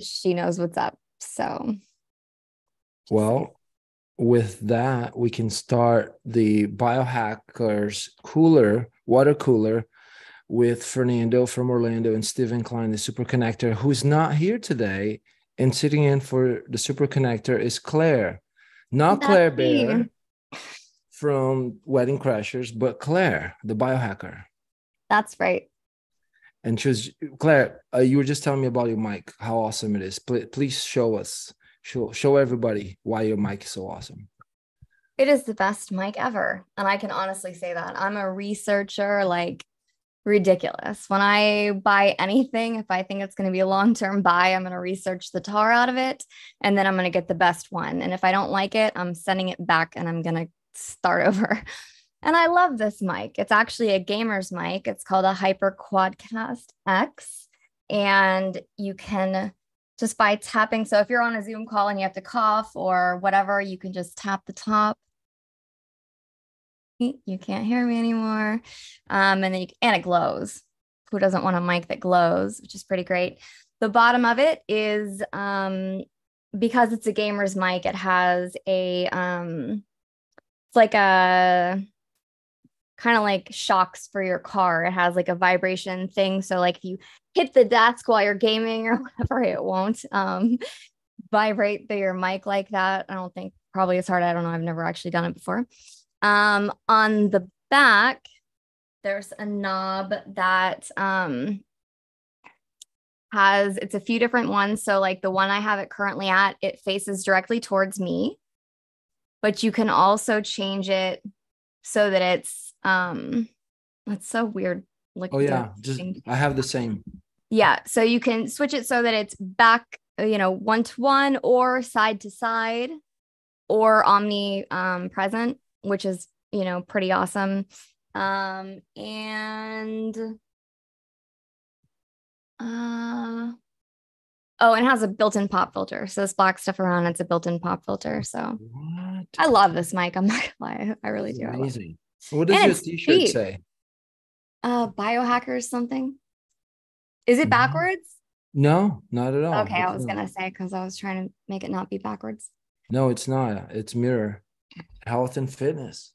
she knows what's up. So, well, with that, we can start the biohackers cooler, water cooler with Fernando from Orlando and Stephen Klein, the super connector, who's not here today. And sitting in for the super connector is Claire, not That's Claire Bear from Wedding Crashers, but Claire, the biohacker. That's right. And she was Claire. Uh, you were just telling me about your mic, how awesome it is. Please, please show us, show show everybody why your mic is so awesome. It is the best mic ever, and I can honestly say that. I'm a researcher, like ridiculous. When I buy anything, if I think it's going to be a long term buy, I'm going to research the tar out of it, and then I'm going to get the best one. And if I don't like it, I'm sending it back, and I'm going to start over. And I love this mic. It's actually a gamer's mic. It's called a Hyper Quadcast X. And you can just by tapping. So if you're on a Zoom call and you have to cough or whatever, you can just tap the top. You can't hear me anymore. Um, and then you, and it glows. Who doesn't want a mic that glows, which is pretty great. The bottom of it is um, because it's a gamer's mic, it has a um, it's like a kind of like shocks for your car. It has like a vibration thing. So like if you hit the desk while you're gaming or whatever, it won't um, vibrate the, your mic like that. I don't think probably it's hard. I don't know. I've never actually done it before. Um, on the back, there's a knob that um, has it's a few different ones. So like the one I have it currently at, it faces directly towards me, but you can also change it so that it's um that's so weird. Like oh yeah just i have the same. Yeah so you can switch it so that it's back you know one to one or side to side or omni um present which is you know pretty awesome. Um and uh oh and it has a built-in pop filter. So this black stuff around it's a built-in pop filter. So what? i love this mic. I'm not gonna lie. I really do. Amazing what does your t-shirt cheap. say? Uh biohackers something. Is it backwards? No, not at all. Okay, I was gonna say because I was trying to make it not be backwards. No, it's not. It's mirror health and fitness.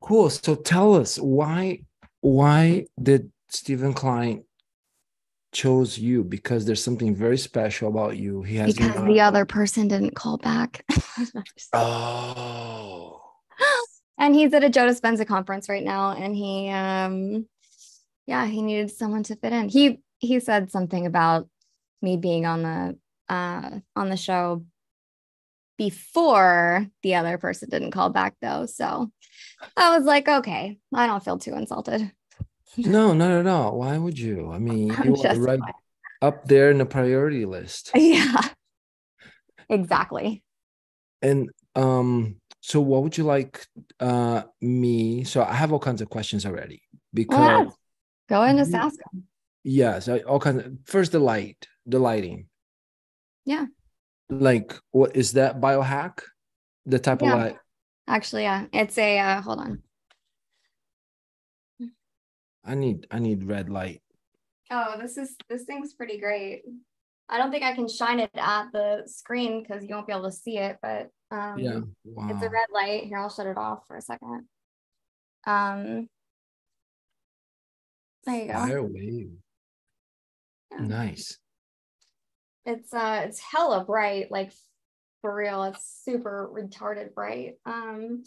Cool. So tell us why why did Stephen Klein chose you? Because there's something very special about you. He has because not... the other person didn't call back. oh and he's at a Joe Dispenza conference right now, and he, um, yeah, he needed someone to fit in. He he said something about me being on the uh, on the show before the other person didn't call back though. So I was like, okay, I don't feel too insulted. no, not at all. Why would you? I mean, you are right up there in the priority list. Yeah. Exactly. And um so what would you like uh me so i have all kinds of questions already because yeah. go and just ask them yeah so all kinds of first the light the lighting. Yeah. Like what is that biohack? The type yeah. of light? Actually yeah it's a uh hold on. I need i need red light. Oh this is this thing's pretty great. I don't think I can shine it at the screen because you won't be able to see it, but um, yeah, wow. it's a red light. Here, I'll shut it off for a second. Um, there you go. Fire wave. Yeah. Nice. It's uh, it's hella bright, like for real. It's super retarded bright. Um,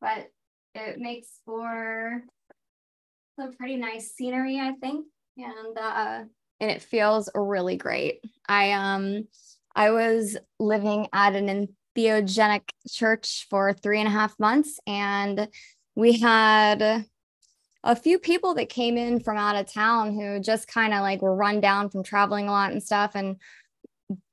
but it makes for some pretty nice scenery, I think, and uh and it feels really great. I um I was living at an entheogenic church for three and a half months, and we had a few people that came in from out of town who just kind of like were run down from traveling a lot and stuff and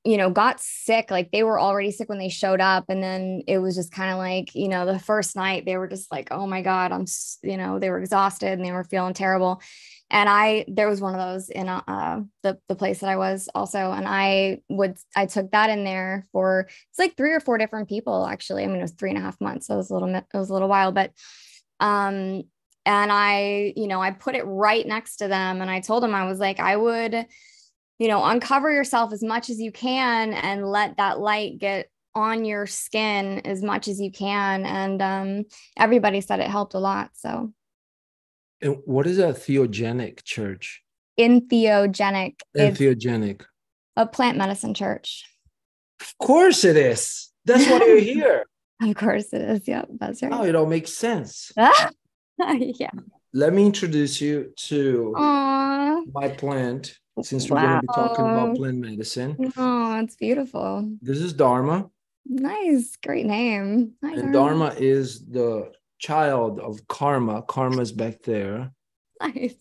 you know got sick. Like they were already sick when they showed up and then it was just kind of like you know the first night they were just like oh my god i'm you know they were exhausted and they were feeling terrible and I there was one of those in uh, the the place that I was also, and I would I took that in there for it's like three or four different people actually. I mean, it was three and a half months, so it was a little it was a little while, but um, and I you know I put it right next to them, and I told them I was like I would you know, uncover yourself as much as you can and let that light get on your skin as much as you can. And um, everybody said it helped a lot. So, and what is a theogenic church? Entheogenic. Entheogenic. a plant medicine church. Of course it is. That's why you're here. Of course it is. Yep, that's right. Oh, it all makes sense. yeah. Let me introduce you to Aww. my plant since we're going to be talking about plant medicine. Oh, it's beautiful. This is Dharma, Nice. Great name. Hi, and Dharma is the child of Karma. Karma's back there. Nice.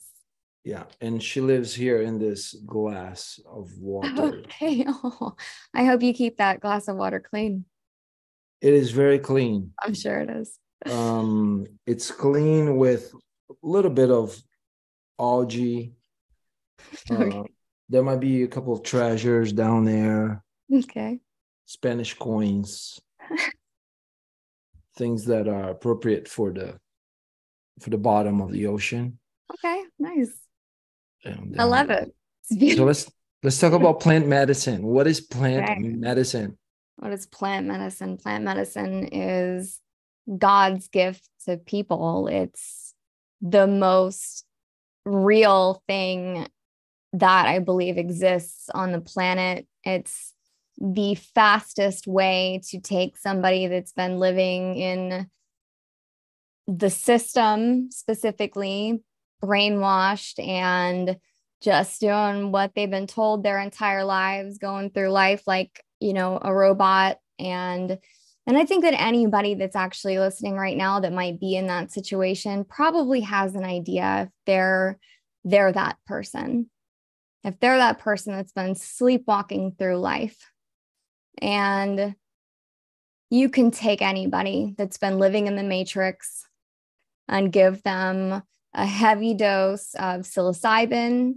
Yeah, and she lives here in this glass of water. Okay. Oh, I hope you keep that glass of water clean. It is very clean. I'm sure it is. Um, it's clean with a little bit of algae. Okay. Uh, there might be a couple of treasures down there, Okay. Spanish coins, things that are appropriate for the for the bottom of the ocean. Okay. Nice. And, I uh, love it. So let's let's talk about plant medicine. What is plant Okay. medicine? What is plant medicine? Plant medicine is God's gift to people. It's the most real thing that I believe exists on the planet. It's the fastest way to take somebody that's been living in the system, specifically brainwashed and just doing what they've been told their entire lives, going through life like, you know, a robot. And and I think that anybody that's actually listening right now that might be in that situation probably has an idea if they're they're that person. If they're that person that's been sleepwalking through life. And you can take anybody that's been living in the matrix and give them a heavy dose of psilocybin.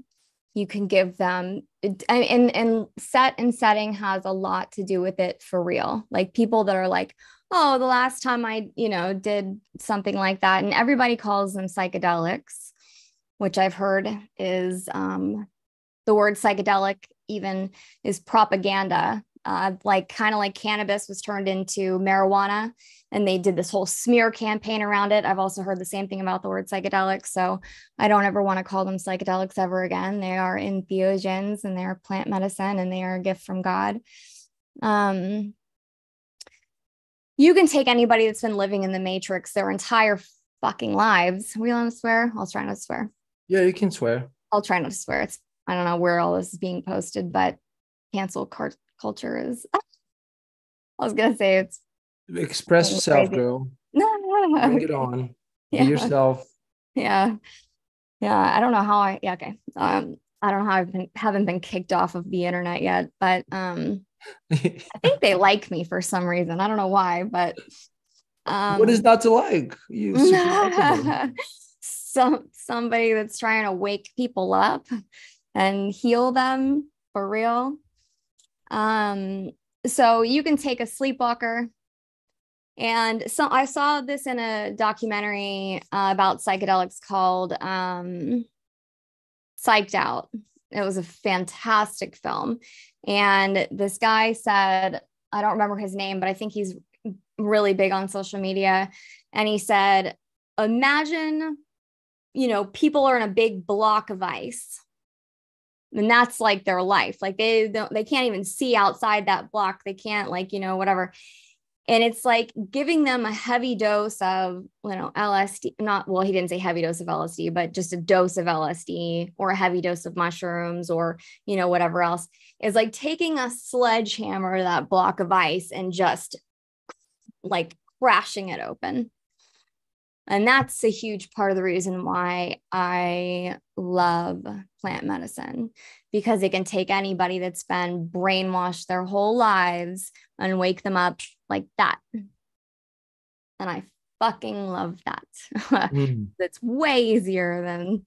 You can give them, and, and, set and setting has a lot to do with it for real. Like people that are like, oh, the last time I, you know, did something like that. And everybody calls them psychedelics, which I've heard is um, the word psychedelic even is propaganda. Uh, like kind of like cannabis was turned into marijuana and they did this whole smear campaign around it. I've also heard the same thing about the word psychedelics. So I don't ever want to call them psychedelics ever again. They are entheogens and they are plant medicine and they are a gift from God. Um, you can take anybody that's been living in the matrix their entire fucking lives. We want to swear? I'll try not to swear. Yeah, you can swear. I'll try not to swear. It's I don't know where all this is being posted, but cancel car- culture is. I was gonna say it's Express yourself, crazy. girl. Bring it on. Be yourself. yeah, yeah. I don't know how I. Yeah, okay. Um, I don't know how I've been haven't been kicked off of the internet yet, but um, I think they like me for some reason. I don't know why, but um, what is not to like? You some somebody that's trying to wake people up and heal them for real. Um, so you can take a sleepwalker. And so I saw this in a documentary uh, about psychedelics called um, Psyched Out. It was a fantastic film. And this guy said, I don't remember his name, but I think he's really big on social media. And he said, Imagine, you know, people are in a big block of ice. And that's like their life. Like they don't, they can't even see outside that block. They can't, like, you know, whatever. And it's like giving them a heavy dose of, you know, LSD, not, well, he didn't say heavy dose of LSD, but just a dose of LSD or a heavy dose of mushrooms or, you know, whatever else is like taking a sledgehammer to that block of ice and just like crashing it open. And that's a huge part of the reason why I love plant medicine because it can take anybody that's been brainwashed their whole lives and wake them up like that. And I fucking love that. Mm. That's way easier than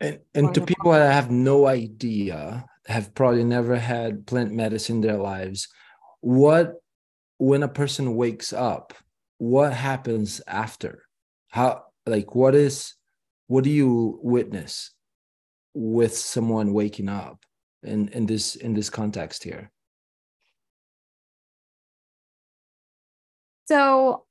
And, and to people that have no idea, have probably never had plant medicine in their lives, what when a person wakes up, what happens after? How like what is what do you witness with someone waking up? in in this in this context here so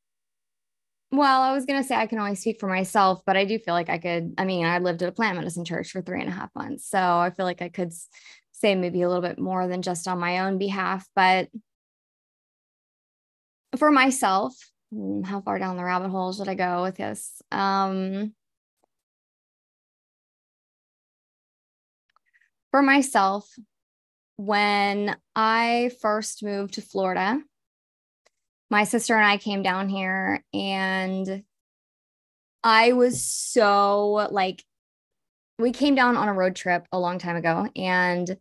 well i was going to say i can only speak for myself but i do feel like i could i mean i lived at a plant medicine church for three and a half months so i feel like i could say maybe a little bit more than just on my own behalf but for myself how far down the rabbit hole should i go with this um for myself, when I first moved to Florida, my sister and I came down here and I was so like, we came down on a road trip a long time ago. And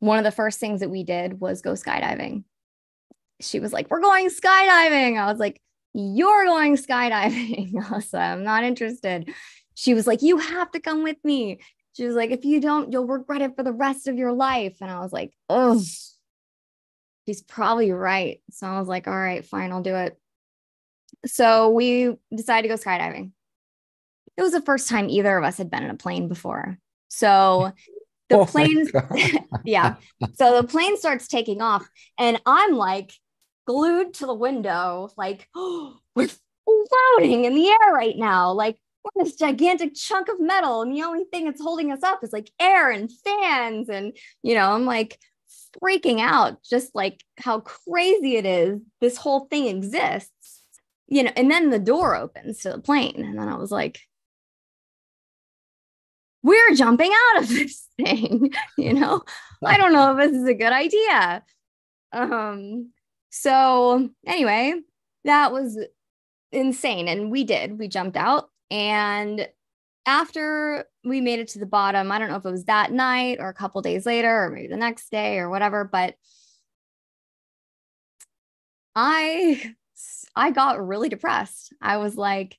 one of the first things that we did was go skydiving. She was like, We're going skydiving. I was like, You're going skydiving. so I'm not interested. She was like, You have to come with me she was like, if you don't, you'll regret it for the rest of your life. And I was like, oh, she's probably right. So I was like, all right, fine, I'll do it. So we decided to go skydiving. It was the first time either of us had been in a plane before. So the oh plane, yeah. So the plane starts taking off, and I'm like glued to the window, like, oh, we're floating in the air right now. Like, we're this gigantic chunk of metal and the only thing that's holding us up is like air and fans and you know i'm like freaking out just like how crazy it is this whole thing exists you know and then the door opens to the plane and then i was like we're jumping out of this thing you know i don't know if this is a good idea um so anyway that was insane and we did we jumped out and after we made it to the bottom, I don't know if it was that night or a couple days later or maybe the next day or whatever, but I I got really depressed. I was like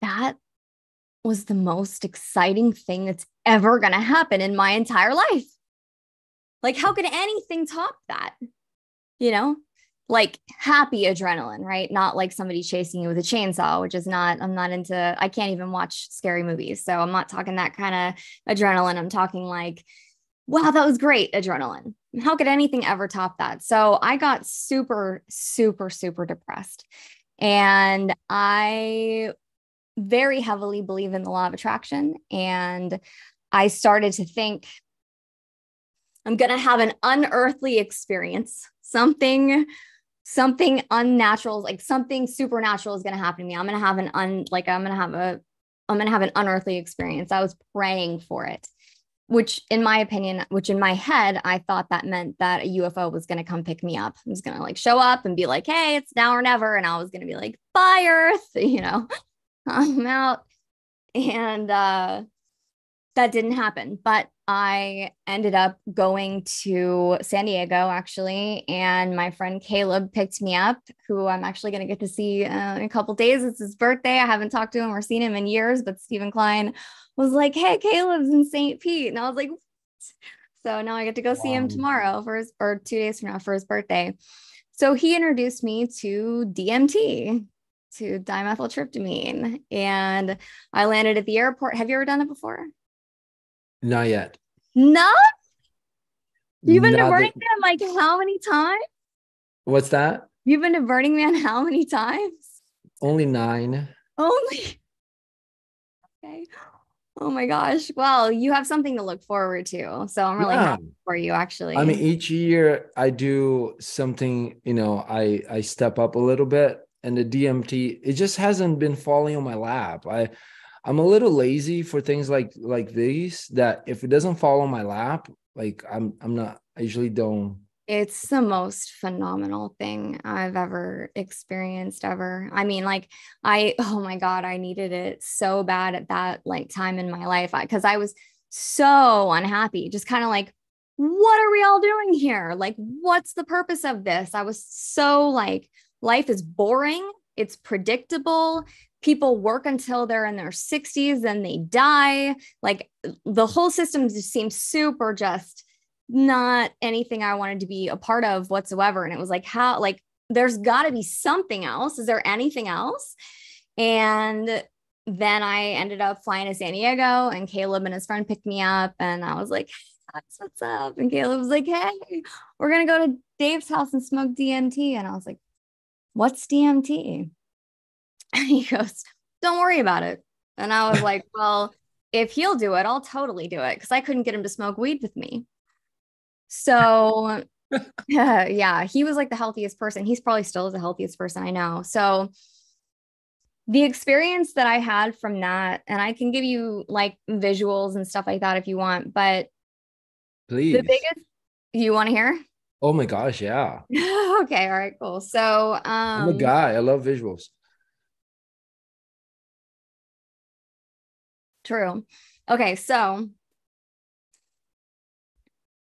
that was the most exciting thing that's ever going to happen in my entire life. Like how could anything top that? You know? like happy adrenaline, right? Not like somebody chasing you with a chainsaw, which is not, I'm not into, I can't even watch scary movies. So I'm not talking that kind of adrenaline. I'm talking like, wow, that was great adrenaline. How could anything ever top that? So I got super, super, super depressed. And I very heavily believe in the law of attraction. And I started to think, I'm going to have an unearthly experience, something something unnatural, like something supernatural is going to happen to me. I'm going to have an un, like, I'm going to have a, I'm going to have an unearthly experience. I was praying for it, which in my opinion, which in my head, I thought that meant that a UFO was going to come pick me up. It was going to like show up and be like, Hey, it's now or never. And I was going to be like, bye earth, you know, I'm out. And, uh, that didn't happen. But I ended up going to San Diego actually, and my friend Caleb picked me up, who I'm actually going to get to see uh, in a couple days. It's his birthday. I haven't talked to him or seen him in years, but Stephen Klein was like, "Hey, Caleb's in St. Pete," and I was like, what? "So now I get to go wow. see him tomorrow for his or two days from now for his birthday." So he introduced me to DMT, to dimethyltryptamine, and I landed at the airport. Have you ever done it before? Not yet. No? You've been Not to Burning Man like how many times? What's that? You've been to Burning Man how many times? Only nine. Only. Okay. Oh my gosh. Well, you have something to look forward to. So I'm really yeah. happy for you actually. I mean, each year I do something, you know, I I step up a little bit and the DMT, it just hasn't been falling on my lap. I I'm a little lazy for things like like these that if it doesn't fall on my lap, like I'm I'm not I usually don't it's the most phenomenal thing I've ever experienced ever. I mean, like I oh my god, I needed it so bad at that like time in my life because I, I was so unhappy, just kind of like what are we all doing here? Like what's the purpose of this? I was so like life is boring, it's predictable people work until they're in their 60s then they die like the whole system just seems super just not anything i wanted to be a part of whatsoever and it was like how like there's got to be something else is there anything else and then I ended up flying to San Diego and Caleb and his friend picked me up and I was like, what's up. And Caleb was like, hey, we're going to go to Dave's house and smoke DMT. And I was like, what's DMT? And he goes, don't worry about it. And I was like, well, if he'll do it, I'll totally do it because I couldn't get him to smoke weed with me. So, yeah, yeah, he was like the healthiest person. He's probably still the healthiest person I know. So, the experience that I had from that, and I can give you like visuals and stuff like that if you want, but Please. the biggest, you want to hear? Oh my gosh, yeah. okay, all right, cool. So, um, I'm a guy. I love visuals. True. Okay, so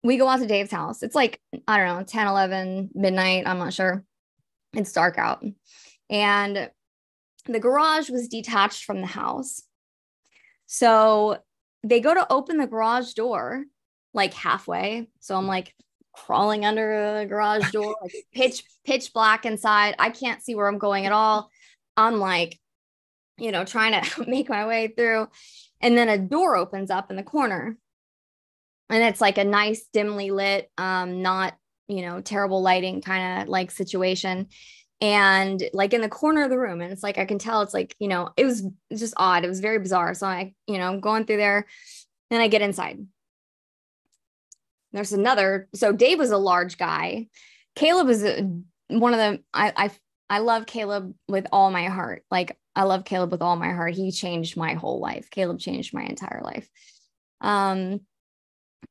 we go out to Dave's house. It's like, I don't know, 10, 11, midnight. I'm not sure. It's dark out. And the garage was detached from the house. So they go to open the garage door like halfway. So I'm like crawling under the garage door, like pitch, pitch black inside. I can't see where I'm going at all. I'm like, you know, trying to make my way through. And then a door opens up in the corner. And it's like a nice, dimly lit, um, not, you know, terrible lighting kind of like situation. And like in the corner of the room. And it's like I can tell it's like, you know, it was just odd. It was very bizarre. So I, you know, I'm going through there. Then I get inside. There's another. So Dave was a large guy. Caleb was a, one of the I I I love Caleb with all my heart. Like I love Caleb with all my heart. He changed my whole life. Caleb changed my entire life. Um,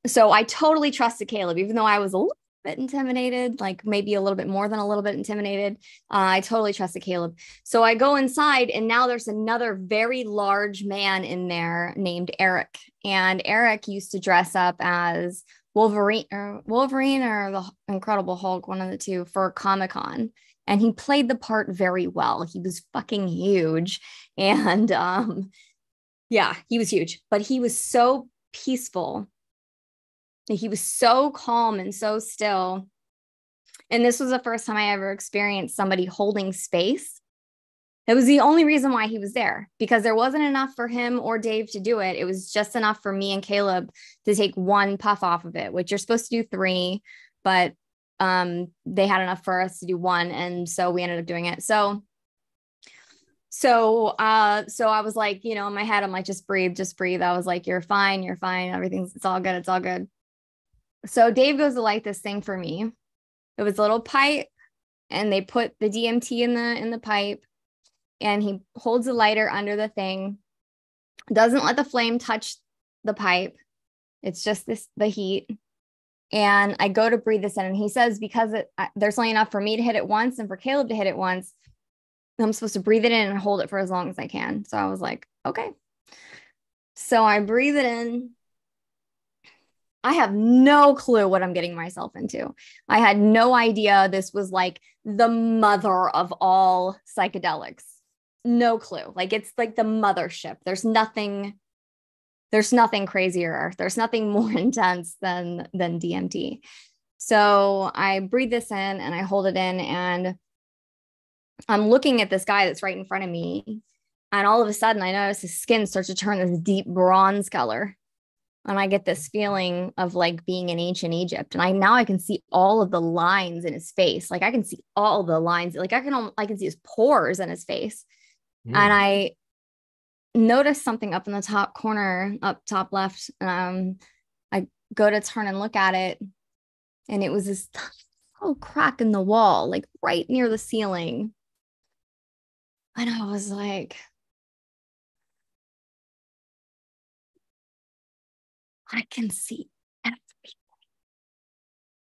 so I totally trusted Caleb, even though I was a little bit intimidated, like maybe a little bit more than a little bit intimidated. Uh, I totally trusted Caleb. So I go inside, and now there's another very large man in there named Eric. And Eric used to dress up as Wolverine or Wolverine or the Incredible Hulk, one of the two, for Comic Con and he played the part very well. He was fucking huge. And um, yeah, he was huge, but he was so peaceful. He was so calm and so still. And this was the first time I ever experienced somebody holding space. It was the only reason why he was there because there wasn't enough for him or Dave to do it. It was just enough for me and Caleb to take one puff off of it, which you're supposed to do three, but um, they had enough for us to do one. And so we ended up doing it. So, so, uh, so I was like, you know, in my head, I'm like, just breathe, just breathe. I was like, you're fine, you're fine. Everything's, it's all good. It's all good. So Dave goes to light this thing for me. It was a little pipe and they put the DMT in the, in the pipe and he holds the lighter under the thing, doesn't let the flame touch the pipe. It's just this, the heat and I go to breathe this in, and he says because it, there's only enough for me to hit it once and for Caleb to hit it once, I'm supposed to breathe it in and hold it for as long as I can. So I was like, okay. So I breathe it in. I have no clue what I'm getting myself into. I had no idea this was like the mother of all psychedelics. No clue. Like it's like the mothership. There's nothing there's nothing crazier. There's nothing more intense than than dmt so i breathe this in and i hold it in and i'm looking at this guy that's right in front of me. And all of a sudden i notice his skin starts to turn this deep bronze color. And i get this feeling of like being in ancient egypt. And i now i can see all of the lines in his face. Like i can see all the lines. Like i can i can see his pores in his face. Mm. and i notice something up in the top corner, up top left. Um, I go to turn and look at it, and it was this little crack in the wall, like right near the ceiling. And I was like, I can see everything.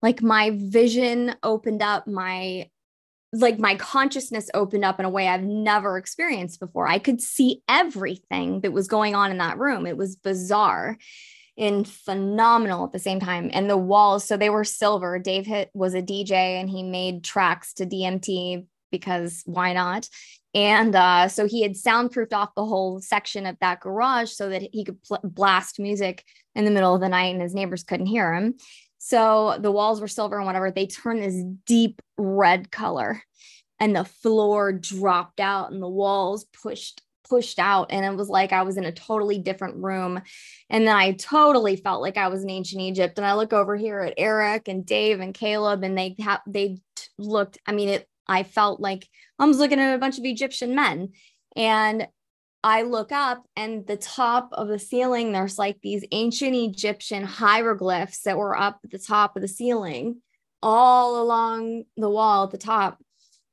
Like my vision opened up, my like my consciousness opened up in a way I've never experienced before. I could see everything that was going on in that room. It was bizarre and phenomenal at the same time. And the walls, so they were silver. Dave Hit was a DJ and he made tracks to DMT because why not? And uh, so he had soundproofed off the whole section of that garage so that he could pl- blast music in the middle of the night and his neighbors couldn't hear him. So the walls were silver and whatever, they turned this deep red color and the floor dropped out and the walls pushed pushed out and it was like I was in a totally different room. And then I totally felt like I was in ancient Egypt. And I look over here at Eric and Dave and Caleb and they have they looked, I mean, it I felt like I was looking at a bunch of Egyptian men. And I look up and the top of the ceiling, there's like these ancient Egyptian hieroglyphs that were up at the top of the ceiling, all along the wall at the top.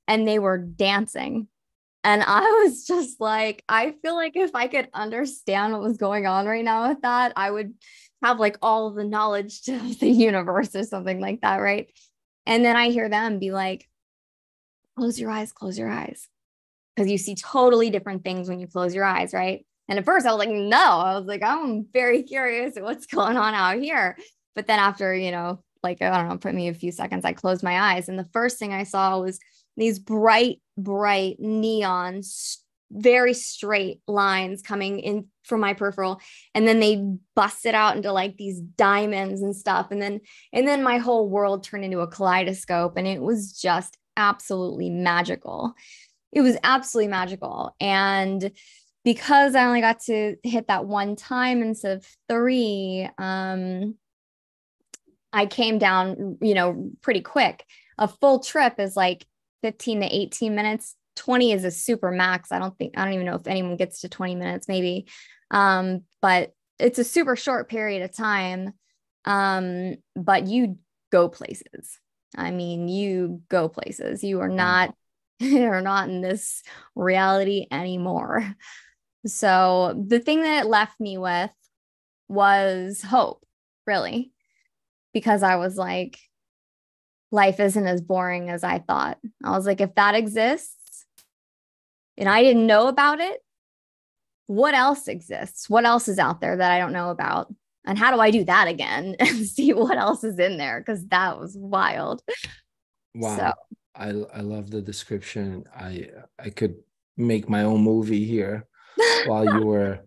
And they were dancing and I was just like, I feel like if I could understand what was going on right now with that, I would have like all the knowledge to the universe or something like that. Right. And then I hear them be like, close your eyes, close your eyes. Because you see totally different things when you close your eyes. Right. And at first I was like, no, I was like, I'm very curious what's going on out here. But then after, you know, like, I don't know, put me a few seconds, I closed my eyes. And the first thing I saw was these bright, bright neon, very straight lines coming in from my peripheral. And then they busted out into like these diamonds and stuff. And then, and then my whole world turned into a kaleidoscope. And it was just absolutely magical. It was absolutely magical. And because I only got to hit that one time instead of three, um, I came down, you know, pretty quick. A full trip is like 15 to 18 minutes. 20 is a super max. I don't think i don't even know if anyone gets to 20 minutes maybe. Um, but it's a super short period of time. Um, but you go places. I mean you go places. You are not you're not in this reality anymore so the thing that it left me with was hope really because i was like life isn't as boring as I thought. I was like, if that exists and I didn't know about it, what else exists? What else is out there that I don't know about? And how do I do that again and see what else is in there? Because that was wild. Wow. So. I, I love the description. I I could make my own movie here while you were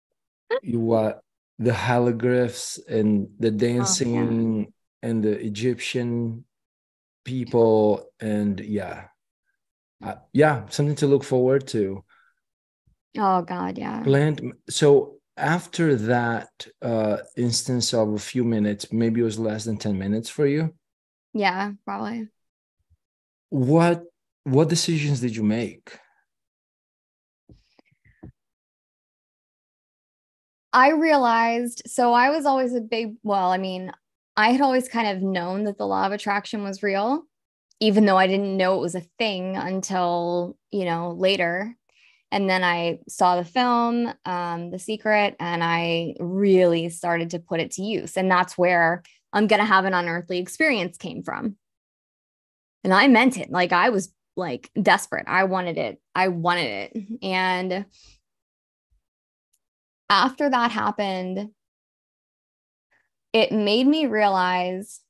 you were the hieroglyphs and the dancing oh, yeah. and the Egyptian people and yeah. Uh, yeah something to look forward to. Oh god yeah. Planned so after that uh instance of a few minutes maybe it was less than 10 minutes for you? Yeah probably what what decisions did you make I realized so I was always a big well I mean I had always kind of known that the law of attraction was real, even though I didn't know it was a thing until, you know, later. And then I saw the film, um, The Secret, and I really started to put it to use. And that's where I'm going to have an unearthly experience came from. And I meant it. Like I was like desperate. I wanted it. I wanted it. And after that happened, it made me realize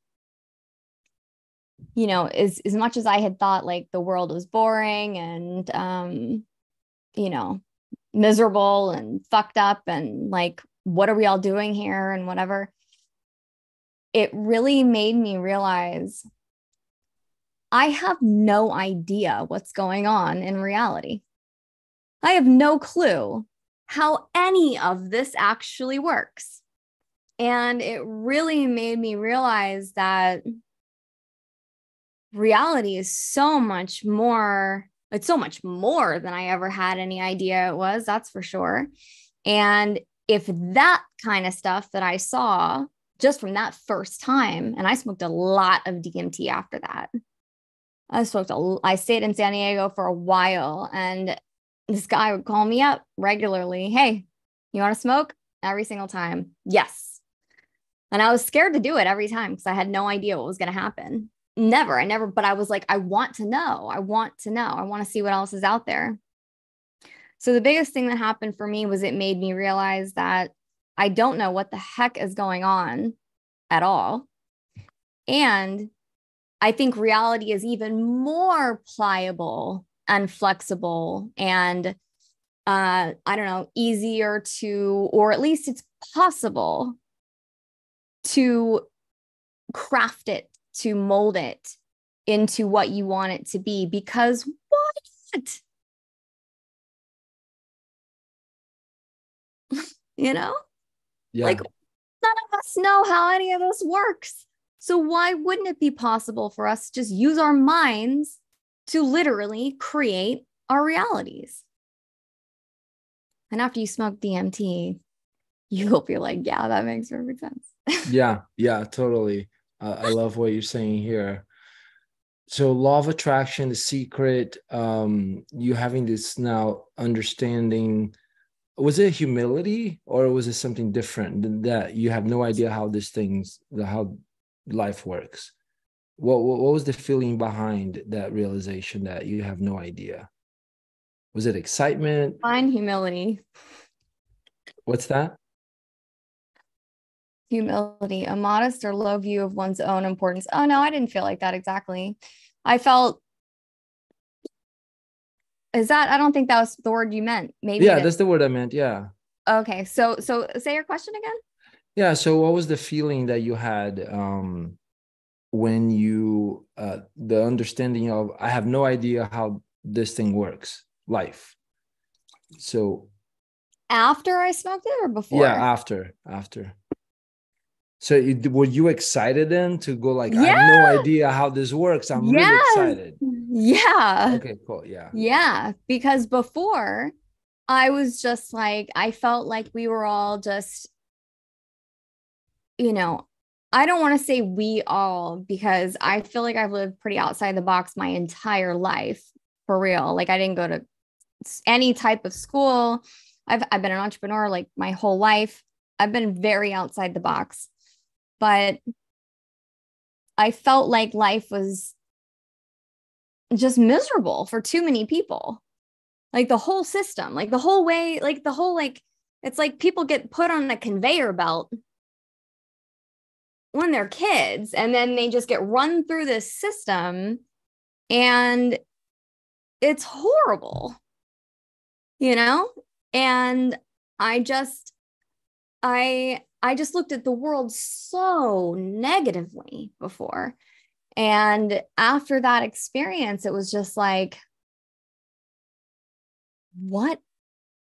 you know as as much as i had thought like the world was boring and um you know miserable and fucked up and like what are we all doing here and whatever it really made me realize i have no idea what's going on in reality i have no clue how any of this actually works and it really made me realize that reality is so much more, it's so much more than I ever had any idea it was, that's for sure. And if that kind of stuff that I saw just from that first time, and I smoked a lot of DMT after that. I smoked I stayed in San Diego for a while and this guy would call me up regularly. Hey, you want to smoke? Every single time. Yes. And I was scared to do it every time because I had no idea what was going to happen. Never, I never, but I was like, I want to know. I want to know. I want to see what else is out there. So the biggest thing that happened for me was it made me realize that I don't know what the heck is going on at all. And I think reality is even more pliable and flexible and uh, I don't know, easier to, or at least it's possible to craft it, to mold it into what you want it to be. Because why not? you know? Yeah. Like none of us know how any of this works. So why wouldn't it be possible for us to just use our minds to literally create our realities? And after you smoke DMT, you will be like, yeah, that makes perfect sense. yeah, yeah, totally. Uh, I love what you're saying here. So, law of attraction, the secret, um, you having this now understanding. Was it humility or was it something different that you have no idea how these things, how life works? What, what was the feeling behind that realization that you have no idea? Was it excitement? Fine humility. What's that? humility, a modest or low view of one's own importance. Oh, no, I didn't feel like that exactly. I felt, is that, I don't think that was the word you meant. Maybe. Yeah, that's the word I meant. Yeah. Okay. So, so say your question again. Yeah. So, what was the feeling that you had um, when you, uh, the understanding of, I have no idea how this thing works, life. So, after I smoked it or before? Yeah, after, after. So it, were you excited then to go like, yeah. I have no idea how this works. I'm yes. really excited. Yeah. Okay, cool. Yeah. Yeah. Because before I was just like, I felt like we were all just, you know, I don't want to say we all because I feel like I've lived pretty outside the box my entire life for real. Like I didn't go to any type of school. I've I've been an entrepreneur like my whole life. I've been very outside the box but I felt like life was just miserable for too many people. Like the whole system, like the whole way, like the whole, like, it's like people get put on a conveyor belt when they're kids and then they just get run through this system and it's horrible, you know? And I just, I I just looked at the world so negatively before. And after that experience, it was just like, what,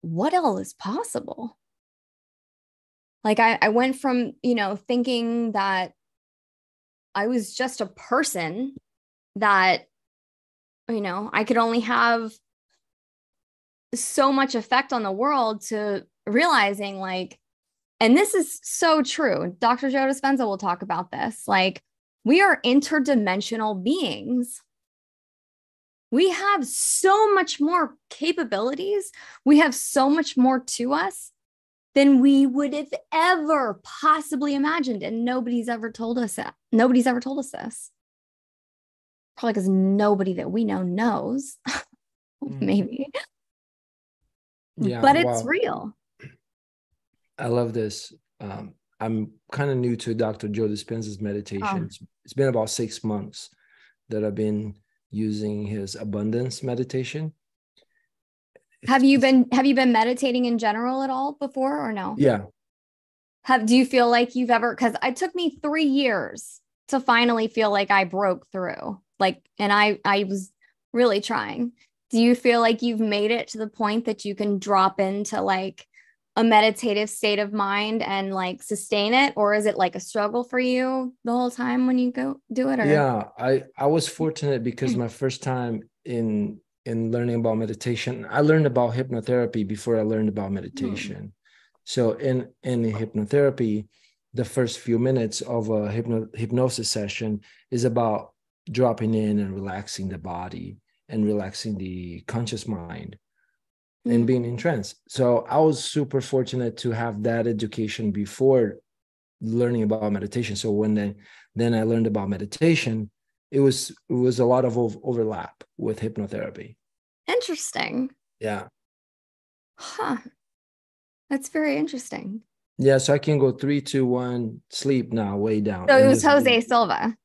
what else is possible? Like I, I went from, you know, thinking that I was just a person that, you know, I could only have so much effect on the world to realizing like and this is so true. Dr. Joe Dispenza will talk about this. Like, we are interdimensional beings. We have so much more capabilities. We have so much more to us than we would have ever possibly imagined. And nobody's ever told us that. Nobody's ever told us this. Probably because nobody that we know knows. mm. Maybe. Yeah, but it's wow. real. I love this. Um, I'm kind of new to Dr. Joe Dispenza's meditation. Oh. It's, it's been about six months that I've been using his abundance meditation. Have you been have you been meditating in general at all before or no? Yeah. Have do you feel like you've ever because it took me three years to finally feel like I broke through. Like and I I was really trying. Do you feel like you've made it to the point that you can drop into like a meditative state of mind and like sustain it or is it like a struggle for you the whole time when you go do it or? yeah i i was fortunate because my first time in in learning about meditation i learned about hypnotherapy before i learned about meditation mm. so in in hypnotherapy the first few minutes of a hypno, hypnosis session is about dropping in and relaxing the body and relaxing the conscious mind mm-hmm. and being in trance. So I was super fortunate to have that education before learning about meditation. So when then then I learned about meditation, it was it was a lot of overlap with hypnotherapy. Interesting. Yeah. Huh. That's very interesting. Yeah, so I can go three, two, one, sleep now, way down. So it was Jose Silva.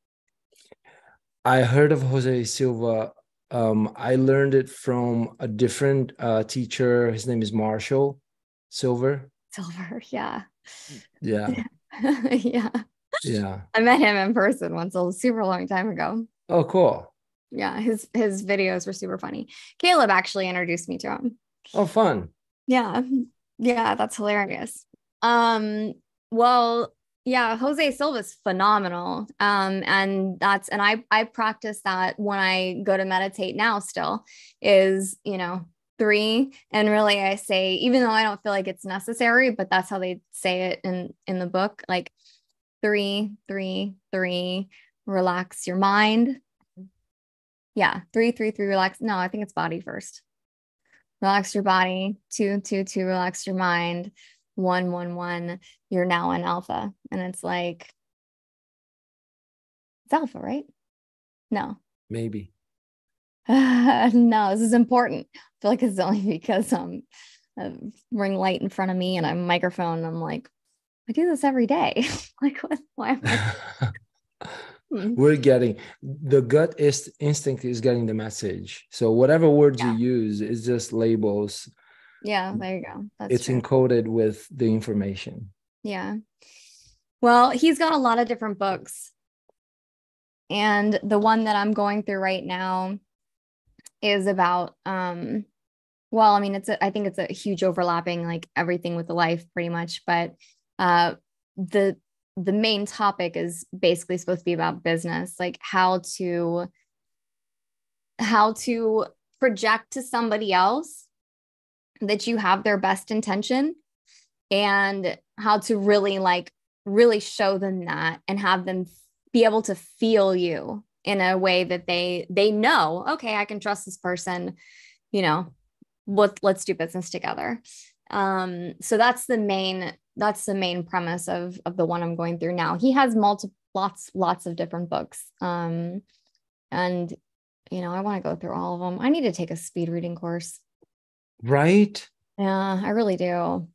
I heard of Jose Silva um, I learned it from a different uh, teacher. His name is Marshall Sylver. Sylver, yeah. Yeah. yeah. Yeah. I met him in person once a super long time ago. Oh, cool. Yeah, his his videos were super funny. Caleb actually introduced me to him. Oh, fun. Yeah. Yeah, that's hilarious. Um, well, yeah, Jose Silva's phenomenal. Um, and that's and I I practice that when I go to meditate now still is, you know, three. And really I say, even though I don't feel like it's necessary, but that's how they say it in in the book, like three, three, three, relax your mind. Yeah, three, three, three, relax. No, I think it's body first. Relax your body. Two, two, two, relax your mind one one one you're now in alpha and it's like it's alpha right no maybe uh, no this is important i feel like it's only because um a ring light in front of me and a microphone i'm like i do this every day like what why am I- hmm. we're getting the gut is instinct is getting the message so whatever words yeah. you use is just labels yeah, there you go. That's it's true. encoded with the information. Yeah. Well, he's got a lot of different books. And the one that I'm going through right now is about um well, I mean it's a, I think it's a huge overlapping like everything with the life pretty much, but uh the the main topic is basically supposed to be about business, like how to how to project to somebody else that you have their best intention and how to really like really show them that and have them be able to feel you in a way that they they know okay i can trust this person you know let, let's do business together. Um so that's the main that's the main premise of of the one i'm going through now he has multiple lots lots of different books um and you know i want to go through all of them i need to take a speed reading course Right? Yeah, I really do.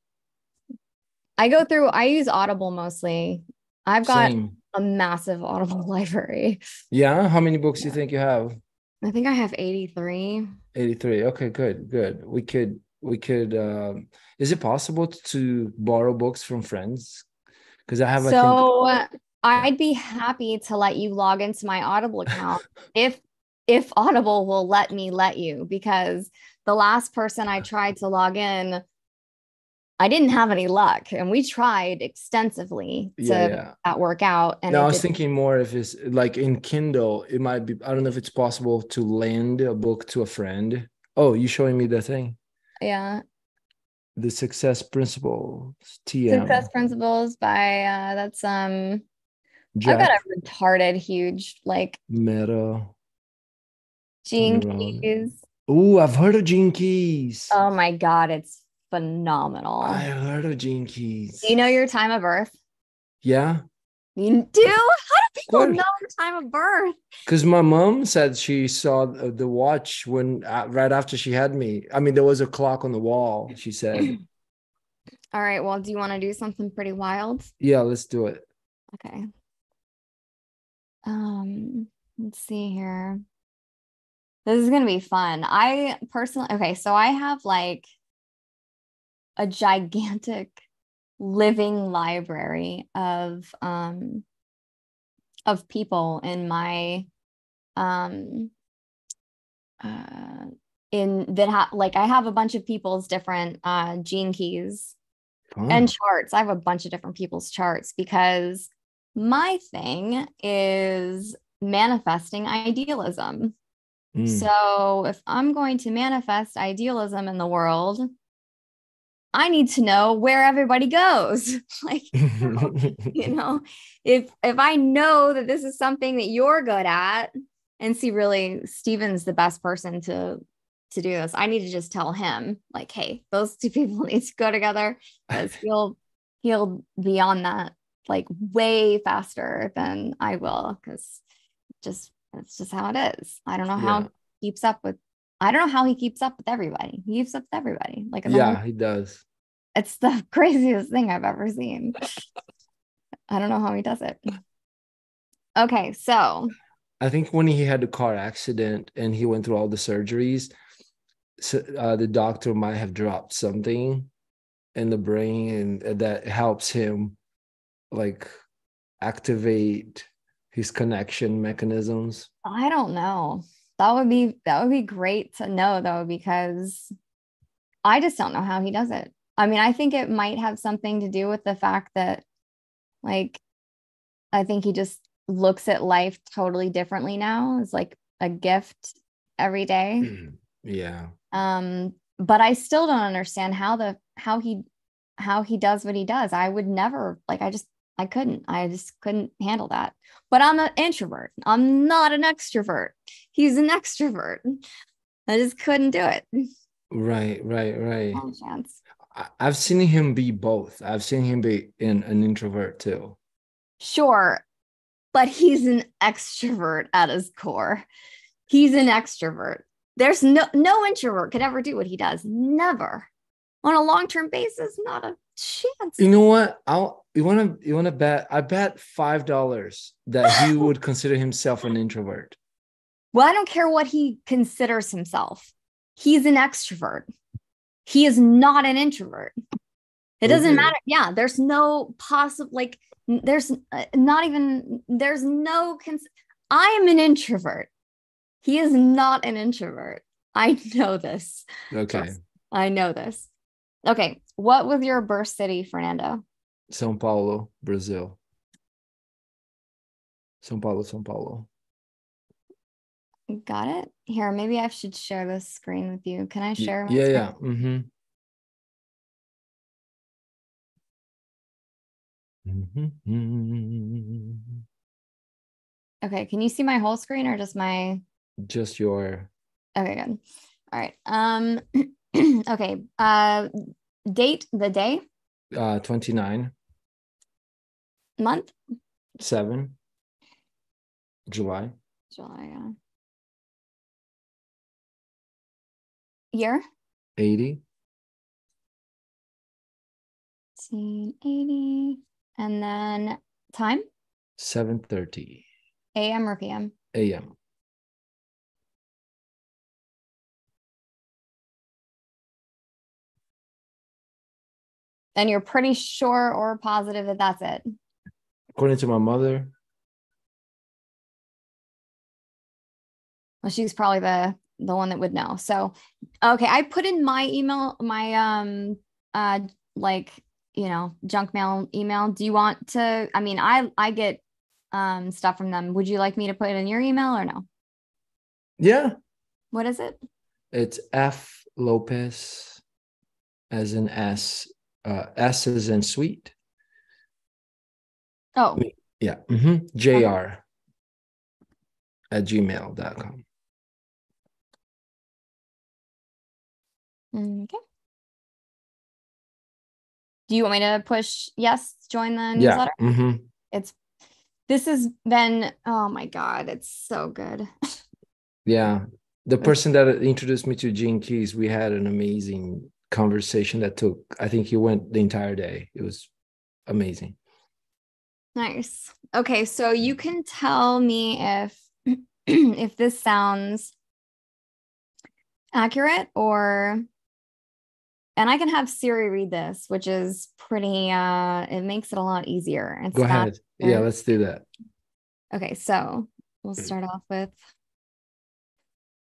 I go through, I use Audible mostly. I've got Same. a massive Audible library. Yeah. How many books do you think you have? I think I have 83. 83. Okay, good, good. We could, we could, um, is it possible to borrow books from friends? Because I have, so I think- I'd be happy to let you log into my Audible account if, if Audible will let me let you, because the last person I tried to log in, I didn't have any luck, and we tried extensively to yeah, yeah. that work out. And no, I was thinking more if it's like in Kindle, it might be. I don't know if it's possible to lend a book to a friend. Oh, you showing me the thing? Yeah. The Success Principles. TM. Success Principles by uh that's um. Jack. I've got a retarded huge like meta. Gene Keys. Oh, I've heard of Gene Keys. Oh my God, it's phenomenal. I heard of Gene Keys. Do you know your time of birth? Yeah. You do? How do people know your time of birth? Because my mom said she saw the watch when uh, right after she had me. I mean, there was a clock on the wall. She said. All right. Well, do you want to do something pretty wild? Yeah, let's do it. Okay. Um, let's see here. This is going to be fun. I personally, okay, so I have like a gigantic living library of um of people in my um uh in that have like I have a bunch of people's different uh gene keys Fun. and charts. I have a bunch of different people's charts because my thing is manifesting idealism. Mm. So if I'm going to manifest idealism in the world, I need to know where everybody goes. like, you know, if if I know that this is something that you're good at, and see, really, Steven's the best person to to do this. I need to just tell him, like, hey, those two people need to go together because he'll he'll be on that like way faster than I will because just that's just how it is. I don't know how yeah. he keeps up with. I don't know how he keeps up with everybody. He keeps up with everybody. Like yeah, he does. It's the craziest thing I've ever seen. I don't know how he does it. Okay, so I think when he had the car accident and he went through all the surgeries, so, uh, the doctor might have dropped something in the brain and that helps him like activate his connection mechanisms? I don't know. That would be that would be great to know though because I just don't know how he does it. I mean, I think it might have something to do with the fact that, like, I think he just looks at life totally differently now. It's like a gift every day. yeah. Um, but I still don't understand how the how he how he does what he does. I would never like I just I couldn't. I just couldn't handle that. But I'm an introvert. I'm not an extrovert. He's an extrovert. I just couldn't do it. Right, right, right. No chance. I've seen him be both. I've seen him be in an introvert too. Sure, but he's an extrovert at his core. He's an extrovert. There's no no introvert could ever do what he does. Never. On a long-term basis, not a chance. You know what? I'll you want to you want to bet? I bet five dollars that he would consider himself an introvert. Well, I don't care what he considers himself. He's an extrovert. He is not an introvert. It doesn't Okay. matter. Yeah, there's no possible like there's uh, not even there's no cons- I am an introvert. He is not an introvert. I know this. Okay, I know this. Okay, what was your birth city, Fernando? São Paulo, Brazil. São Paulo, São Paulo. Got it? Here, maybe I should share this screen with you. Can I share? my Yeah, yeah. Mm-hmm. Mm-hmm. Okay, can you see my whole screen or just my Just your Okay, good. All right. Um okay. Uh date, the day, uh 29, month, 7, July, July. Yeah. Year, 80, 1880. And then time, 7:30 AM or PM. a.m. And you're pretty sure or positive that that's it. According to my mother, Well, she's probably the the one that would know. So, okay, I put in my email, my um, uh, like you know, junk mail email. Do you want to? I mean, I I get um stuff from them. Would you like me to put it in your email or no? yeah, What is it? it's F Lopes as in S, uh, S is in sweet. Oh, Yeah. Mm-hmm. JR at gmail.com. okay. Do you want me to push yes, join the Yeah. newsletter? Mm-hmm. It's this has been oh my god, it's so good. Yeah. The person that introduced me to Gene Keys, we had an amazing conversation that took, I think he went the entire day. It was amazing. Nice. Okay, so you can tell me if if this sounds accurate or and I can have Siri read this, which is pretty uh it makes it a lot easier. It's Go ahead. Yeah, let's do that. Okay, so we'll start off with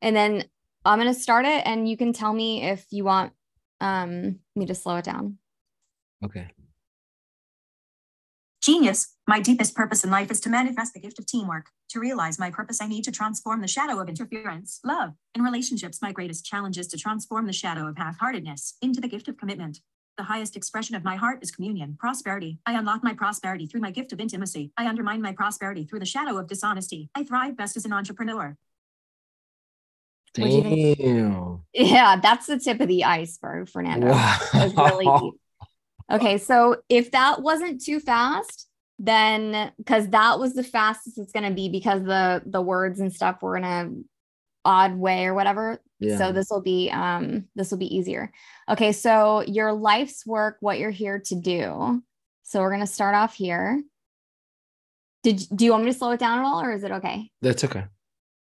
and then I'm gonna start it and you can tell me if you want um me to slow it down. Okay. Genius, my deepest purpose in life is to manifest the gift of teamwork. To realize my purpose, I need to transform the shadow of interference, love. In relationships, my greatest challenge is to transform the shadow of half heartedness into the gift of commitment. The highest expression of my heart is communion, prosperity. I unlock my prosperity through my gift of intimacy. I undermine my prosperity through the shadow of dishonesty. I thrive best as an entrepreneur. What'd you think? Damn. Yeah, that's the tip of the iceberg, Fernando. That was really deep. Okay, so if that wasn't too fast, then because that was the fastest it's gonna be because the the words and stuff were in a odd way or whatever. Yeah. So this will be um this will be easier. Okay, so your life's work, what you're here to do. So we're gonna start off here. Did do you want me to slow it down at all, or is it okay? That's okay.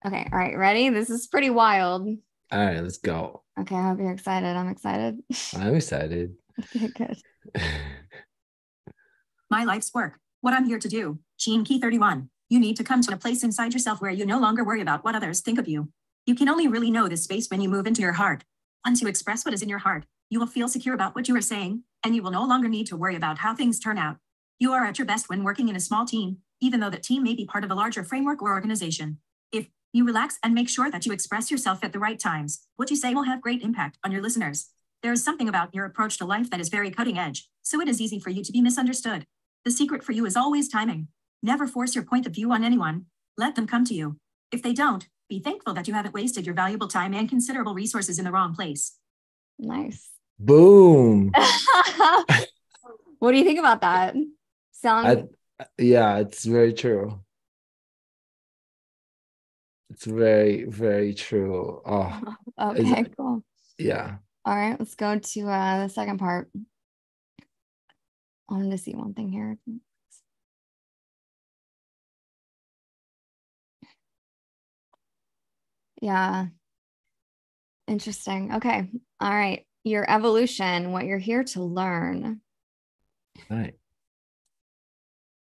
Okay, all right, ready? This is pretty wild. All right, let's go. Okay, I hope you're excited. I'm excited. I'm excited. okay, good. My life's work. What I'm here to do. Gene Key 31. You need to come to a place inside yourself where you no longer worry about what others think of you. You can only really know this space when you move into your heart. Once you express what is in your heart, You will feel secure about what you are saying, and you will no longer need to worry about how things turn out. You are at your best when working in a small team, even though that team may be part of a larger framework or organization. If you relax and make sure that you express yourself at the right times, what you say will have great impact on your listeners. There is something about your approach to life that is very cutting edge, so it is easy for you to be misunderstood. The secret for you is always timing. Never force your point of view on anyone. Let them come to you. If they don't, be thankful that you haven't wasted your valuable time and considerable resources in the wrong place. Nice. Boom. what do you think about that? Sound I, yeah, it's very true. It's very, very true. Oh, okay, it- cool. yeah. All right, let's go to uh, the second part. I wanted to see one thing here. Yeah. Interesting. Okay. All right. Your evolution, what you're here to learn. Right.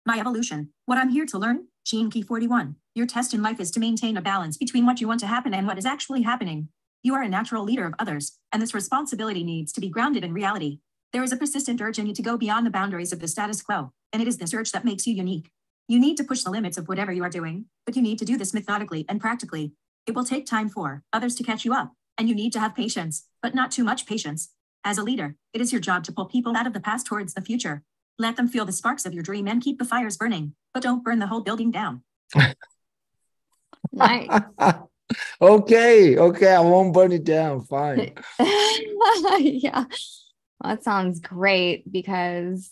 My evolution. What I'm here to learn. Gene Key 41. Your test in life is to maintain a balance between what you want to happen and what is actually happening. You are a natural leader of others, and this responsibility needs to be grounded in reality. There is a persistent urge in you to go beyond the boundaries of the status quo, and it is this urge that makes you unique. You need to push the limits of whatever you are doing, but you need to do this methodically and practically. It will take time for others to catch you up, and you need to have patience, but not too much patience. As a leader, it is your job to pull people out of the past towards the future. Let them feel the sparks of your dream and keep the fires burning, but don't burn the whole building down. Nice. Okay. Okay. I won't burn it down. Fine. yeah. Well, that sounds great because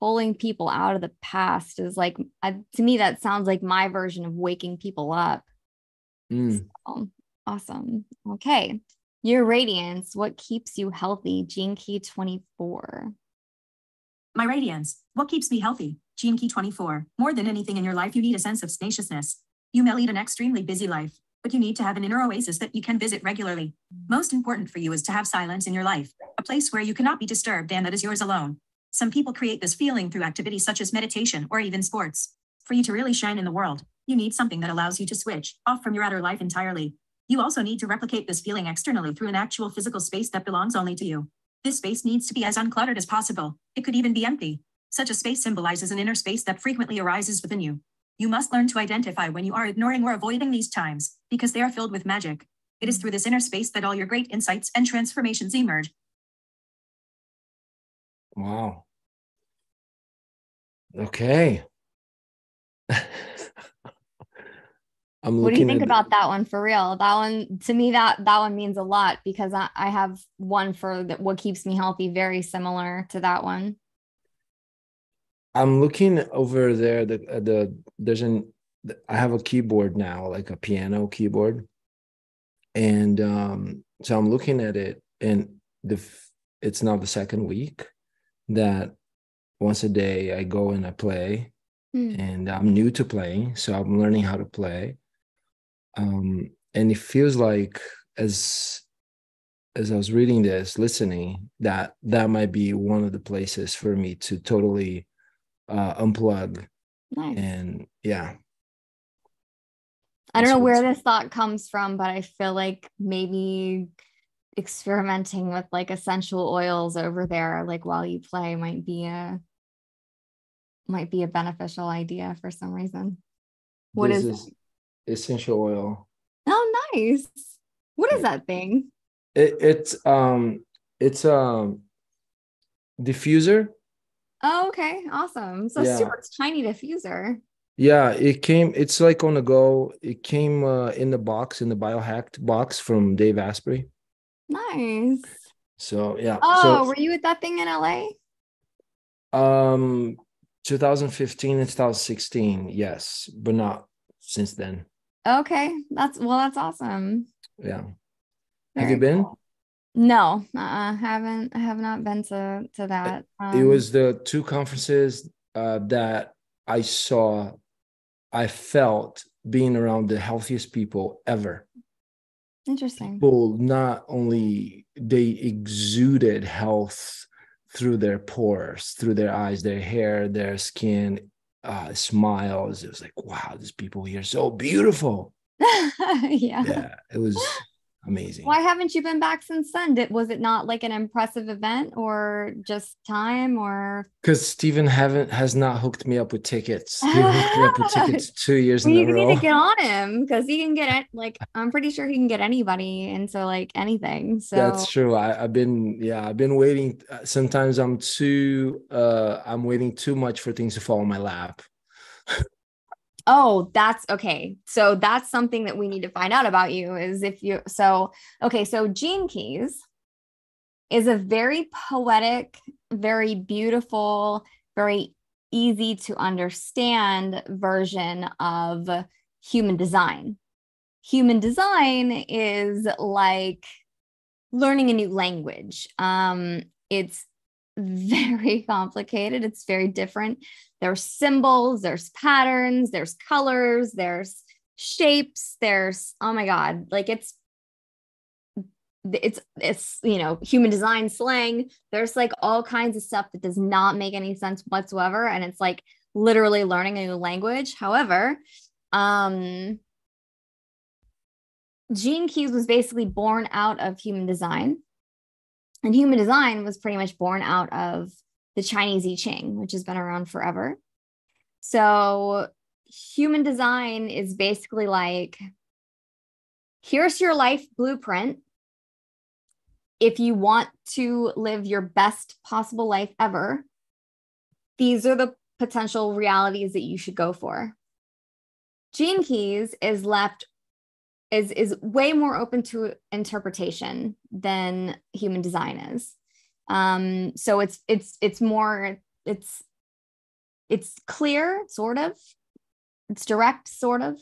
pulling people out of the past is like, uh, to me, that sounds like my version of waking people up. Mm. Oh, awesome. Okay. Your radiance, what keeps you healthy? Gene Key 24. My radiance. What keeps me healthy? Gene Key 24. More than anything in your life, you need a sense of spaciousness. You may lead an extremely busy life, but you need to have an inner oasis that you can visit regularly. Most important for you is to have silence in your life, a place where you cannot be disturbed and that is yours alone. Some people create this feeling through activities such as meditation or even sports. For you to really shine in the world, you need something that allows you to switch off from your outer life entirely. You also need to replicate this feeling externally through an actual physical space that belongs only to you. This space needs to be as uncluttered as possible. It could even be empty. Such a space symbolizes an inner space that frequently arises within you. You must learn to identify when you are ignoring or avoiding these times, because they are filled with magic. It is through this inner space that all your great insights and transformations emerge. Wow. Okay. I'm What do you think at about that one for real? That one to me that that one means a lot because I, I have one for the, what keeps me healthy very similar to that one. I'm looking over there. The uh, the there's an I have a keyboard now, like a piano keyboard, and um, so I'm looking at it, and the it's now the second week that once a day I go and I play, Hmm. and I'm new to playing, so I'm learning how to play. Um, and it feels like as as I was reading this, listening, that that might be one of the places for me to totally uh, unplug. Nice. And yeah, I don't know where this thought comes from, but I feel like maybe experimenting with like essential oils over there, like while you play, might be a might be a beneficial idea for some reason. What this is? essential oil? Oh, nice. What is that thing? It, it's um it's um diffuser. Oh, okay, awesome. So Yeah. super tiny diffuser. Yeah, it came. It's like on the go. It came uh, in the box in the biohacked box from Dave Asprey. Nice. So yeah. Oh, so were you at that thing in LA? um 2015 and 2016, yes, but not since then. Okay, that's well, that's awesome. Yeah. Have Very you been? No, uh, haven't. I have not been to to that. it Um, was the two conferences uh, that I saw, I felt being around the healthiest people ever. interesting. People not only they exuded health through their pores, through their eyes, their hair, their skin, uh, smiles. It was like, wow, these people here are so beautiful. yeah. Yeah, it was amazing. Why haven't you been back since then? Did, was it not like an impressive event or just time or? Because Stephen haven't has not hooked me up with tickets. He hooked me up with tickets two years Well, in a row. You need to get on him because he can get it. Like, I'm pretty sure he can get anybody into like anything. So That's true. I, I've been yeah, I've been waiting. uh, Sometimes I'm too uh I'm waiting too much for things to fall in my lap. Oh, that's okay. So that's something that we need to find out about you is if you so okay, so Gene Keys is a very poetic, very beautiful, very easy to understand version of human design. Human design is like learning a new language. Um, it's very complicated. It's very different. There's symbols, there's patterns, there's colors, there's shapes, there's oh my god, like it's it's it's you know human design slang. There's like all kinds of stuff that does not make any sense whatsoever and it's like literally learning a new language. However um gene keys was basically born out of human design and human design was pretty much born out of the Chinese I Ching, which has been around forever. So, human design is basically like here's your life blueprint. If you want to live your best possible life ever, these are the potential realities that you should go for. Gene Keys is left is is way more open to interpretation than human design is. Um so it's it's it's more it's it's clear sort of. It's direct sort of.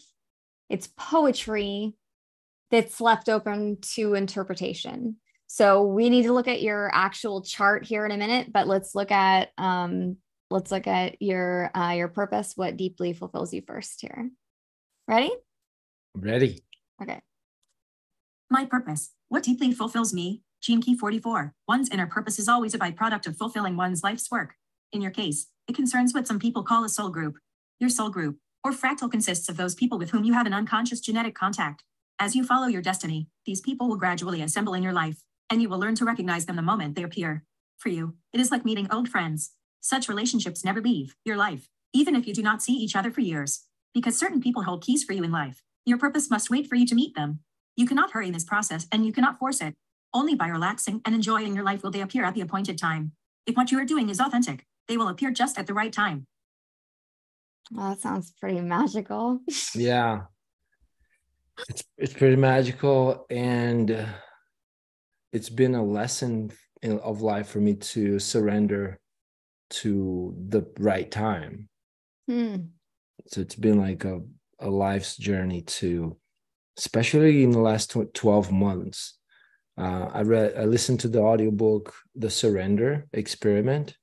It's poetry that's left open to interpretation. So we need to look at your actual chart here in a minute but let's look at um let's look at your uh your purpose what deeply fulfills you first here. Ready? Ready. Okay My purpose. What deeply fulfills me? Gene Key 44. One's inner purpose is always a byproduct of fulfilling one's life's work. In your case, it concerns what some people call a soul group. Your soul group, or fractal, consists of those people with whom you have an unconscious genetic contact. As you follow your destiny, these people will gradually assemble in your life, and you will learn to recognize them the moment they appear. For you, it is like meeting old friends. Such relationships never leave your life, even if you do not see each other for years. Because certain people hold keys for you in life, your purpose must wait for you to meet them. You cannot hurry this process and you cannot force it. Only by relaxing and enjoying your life will they appear at the appointed time. If what you are doing is authentic, they will appear just at the right time. well, that sounds pretty magical Yeah. It's it's pretty magical and uh, it's been a lesson in, of life for me to surrender to the right time. Hmm. So it's been like a, a life's journey to, especially in the last 12 months. Uh, I read, I listened to the audiobook, The Surrender Experiment.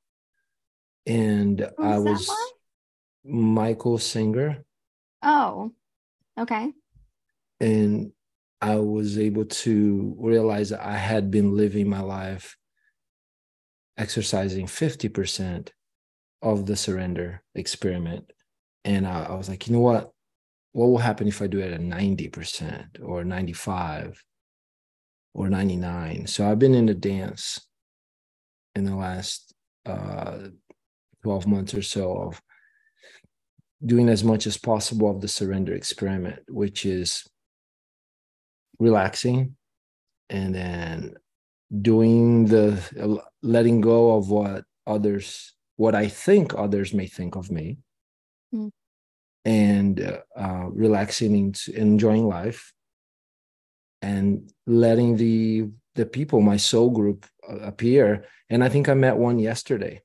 And I Who's that was? Michael Singer. Oh, okay. And I was able to realize that I had been living my life exercising 50% of the surrender experiment. And I, I was like, you know what? What will happen if I do it at 90% or 95 or 99? So I've been in the dance in the last uh, 12 months or so of doing as much as possible of the surrender experiment, which is relaxing and then doing the letting go of what others what i think others may think of me Mm. And uh, relaxing into enjoying life and letting the the people my soul group uh, appear and i think i met one yesterday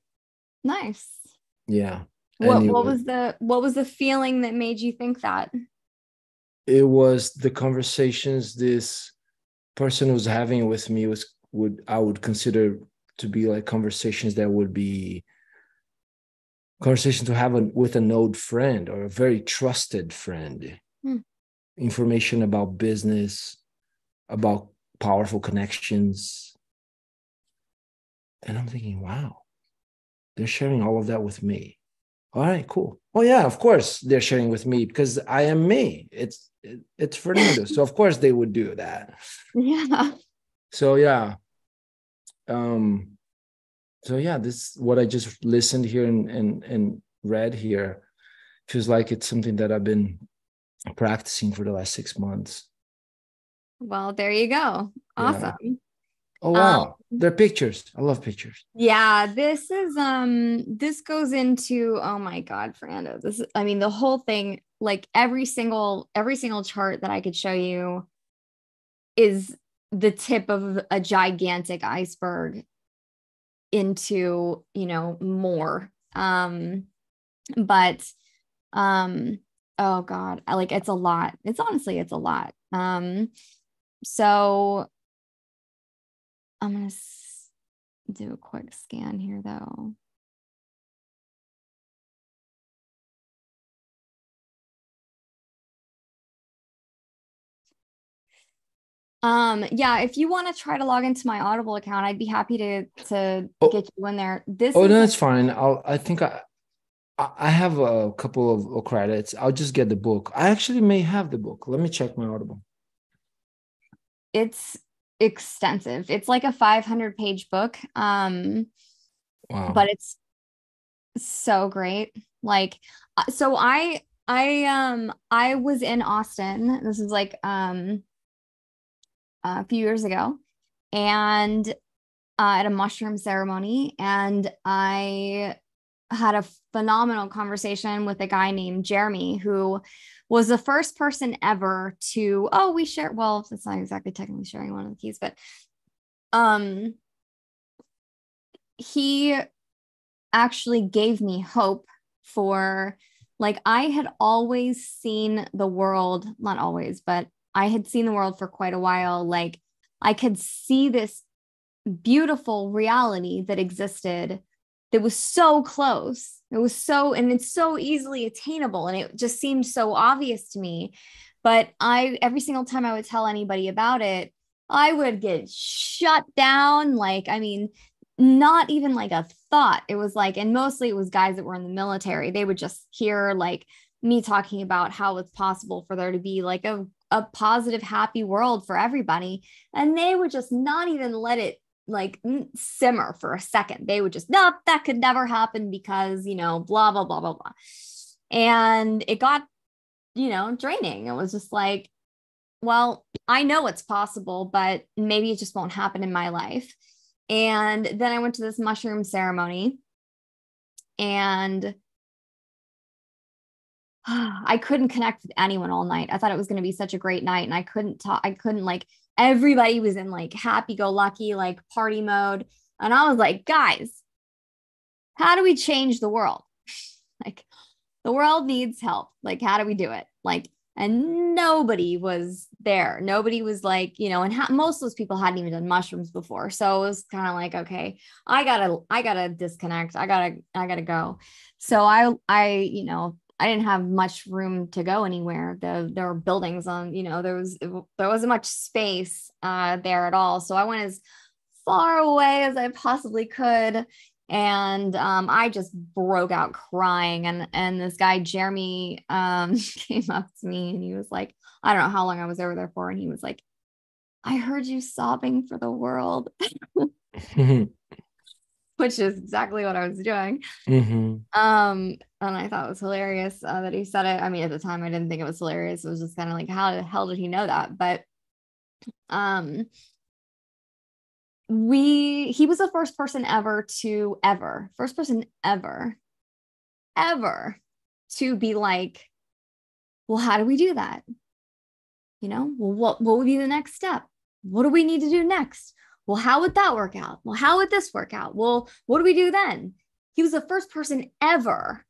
Nice. yeah What it what was- was the what was the feeling that made you think that? it was the conversations this person was having with me was would I would consider to be like conversations that would be conversation to have a, with an old friend or a very trusted friend. Hmm. Information about business, about powerful connections. And I'm thinking, wow, they're sharing all of that with me. all right, cool. Oh yeah, of course they're sharing with me because I am me. It's it, it's Fernando, so of course they would do that. Yeah. So yeah, um, so yeah, this what I just listened here and and and read here feels like it's something that I've been practicing for the last six months. Well, there you go. Awesome. Yeah. Oh wow. Um, They're pictures. I love pictures. Yeah, this is um this goes into oh my god, Fernando. This is I mean the whole thing, like every single every single chart that I could show you is the tip of a gigantic iceberg into, you know, more. Um but um oh god, I like it's a lot. It's honestly it's a lot. Um so I'm going to do a quick scan here though. Um, yeah, if you want to try to log into my Audible account, I'd be happy to to oh. get you in there. This Oh, no, that's fine. I'll I think I I have a couple of credits. I'll just get the book. I actually may have the book. Let me check my Audible. It's extensive. It's like a 500 page book. Um, wow. But it's so great. Like, uh, so I, I, um, I was in Austin. This is like, um, a few years ago and uh, at a mushroom ceremony. And I had a phenomenal conversation with a guy named Jeremy who was the first person ever to oh we share well it's not exactly technically sharing one of the keys but um he actually gave me hope for like I had always seen the world not always but I had seen the world for quite a while like I could see this beautiful reality that existed that was so close. It was so, and it's so easily attainable. And it just seemed so obvious to me. But I, every single time I would tell anybody about it, I would get shut down. Like, I mean, not even like a thought. It was like, and mostly it was guys that were in the military. They would just hear like me talking about how it's possible for there to be like a, a positive, happy world for everybody. And they would just not even let it like simmer for a second. They would just, no, that could never happen because, you know, blah, blah, blah, blah, blah. And it got, you know, draining. It was just like, well, I know it's possible, but maybe it just won't happen in my life. And then I went to this mushroom ceremony and I couldn't connect with anyone all night. I thought it was going to be such a great night and I couldn't talk I couldn't like everybody was in like happy go lucky, like party mode. And I was like, guys, how do we change the world? like, the world needs help. Like, how do we do it? Like, and nobody was there. Nobody was like, you know, and ha- most of those people hadn't even done mushrooms before. So it was kind of like, okay, I gotta, I gotta disconnect. I gotta, I gotta go. So I, I, you know, I didn't have much room to go anywhere. The, there were buildings on, you know, there was there wasn't much space uh, there at all. So I went as far away as I possibly could, and um, I just broke out crying. And and this guy Jeremy um, came up to me and he was like, I don't know how long I was over there for, and he was like, I heard you sobbing for the world. which is exactly what I was doing. Mm-hmm. Um, and I thought it was hilarious uh, that he said it. I mean, at the time, I didn't think it was hilarious. It was just kind of like, how the hell did he know that? But um, we he was the first person ever to ever first person ever ever to be like well how do we do that you know well what what would be the next step what do we need to do next well, how would that work out? Well, how would this work out? Well, what do we do then? He was the first person ever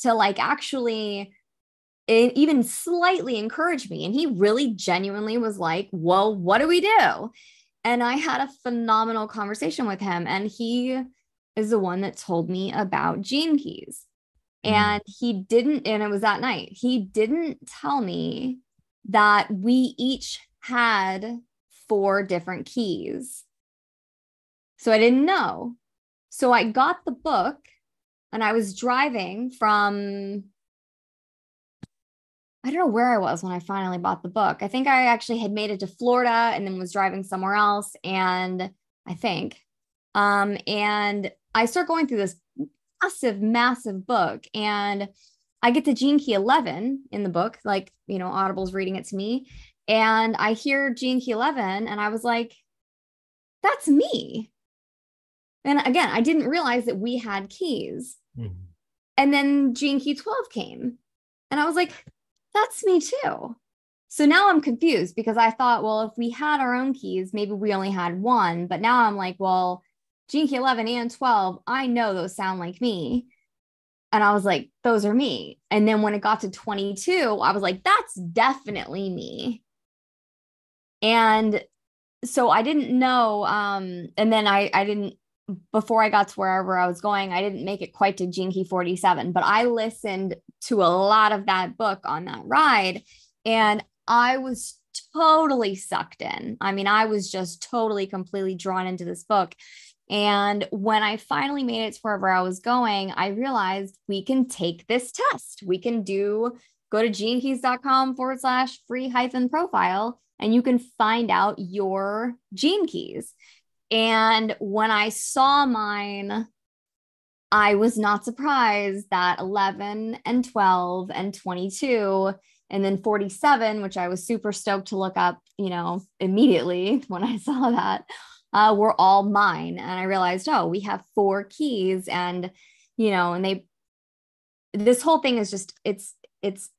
to like actually even slightly encourage me. And he really genuinely was like, well, what do we do? And I had a phenomenal conversation with him. And he is the one that told me about gene keys. Mm. And he didn't, and it was that night, he didn't tell me that we each had four different keys. So I didn't know. So I got the book and I was driving from I don't know where I was when I finally bought the book. I think I actually had made it to Florida and then was driving somewhere else. And I think, um, and I start going through this massive, massive book. And I get to Gene Key 11 in the book, like, you know, Audible's reading it to me. And I hear Gene Key 11, and I was like, that's me. And again, I didn't realize that we had keys. Mm-hmm. And then Gene Key 12 came. And I was like, that's me too. So now I'm confused because I thought, well, if we had our own keys, maybe we only had one. But now I'm like, well, Gene Key 11 and 12, I know those sound like me. And I was like, those are me. And then when it got to 22, I was like, that's definitely me. And so I didn't know. Um, and then I I didn't before I got to wherever I was going, I didn't make it quite to Key 47, but I listened to a lot of that book on that ride and I was totally sucked in. I mean, I was just totally, completely drawn into this book. And when I finally made it to wherever I was going, I realized we can take this test. We can do go to genekeys.com forward slash free hyphen profile and you can find out your gene keys. And when I saw mine, I was not surprised that 11 and 12 and 22 and then 47, which I was super stoked to look up, you know, immediately when I saw that, uh, were all mine. And I realized, oh, we have four keys. And, you know, and they, this whole thing is just, it's, it's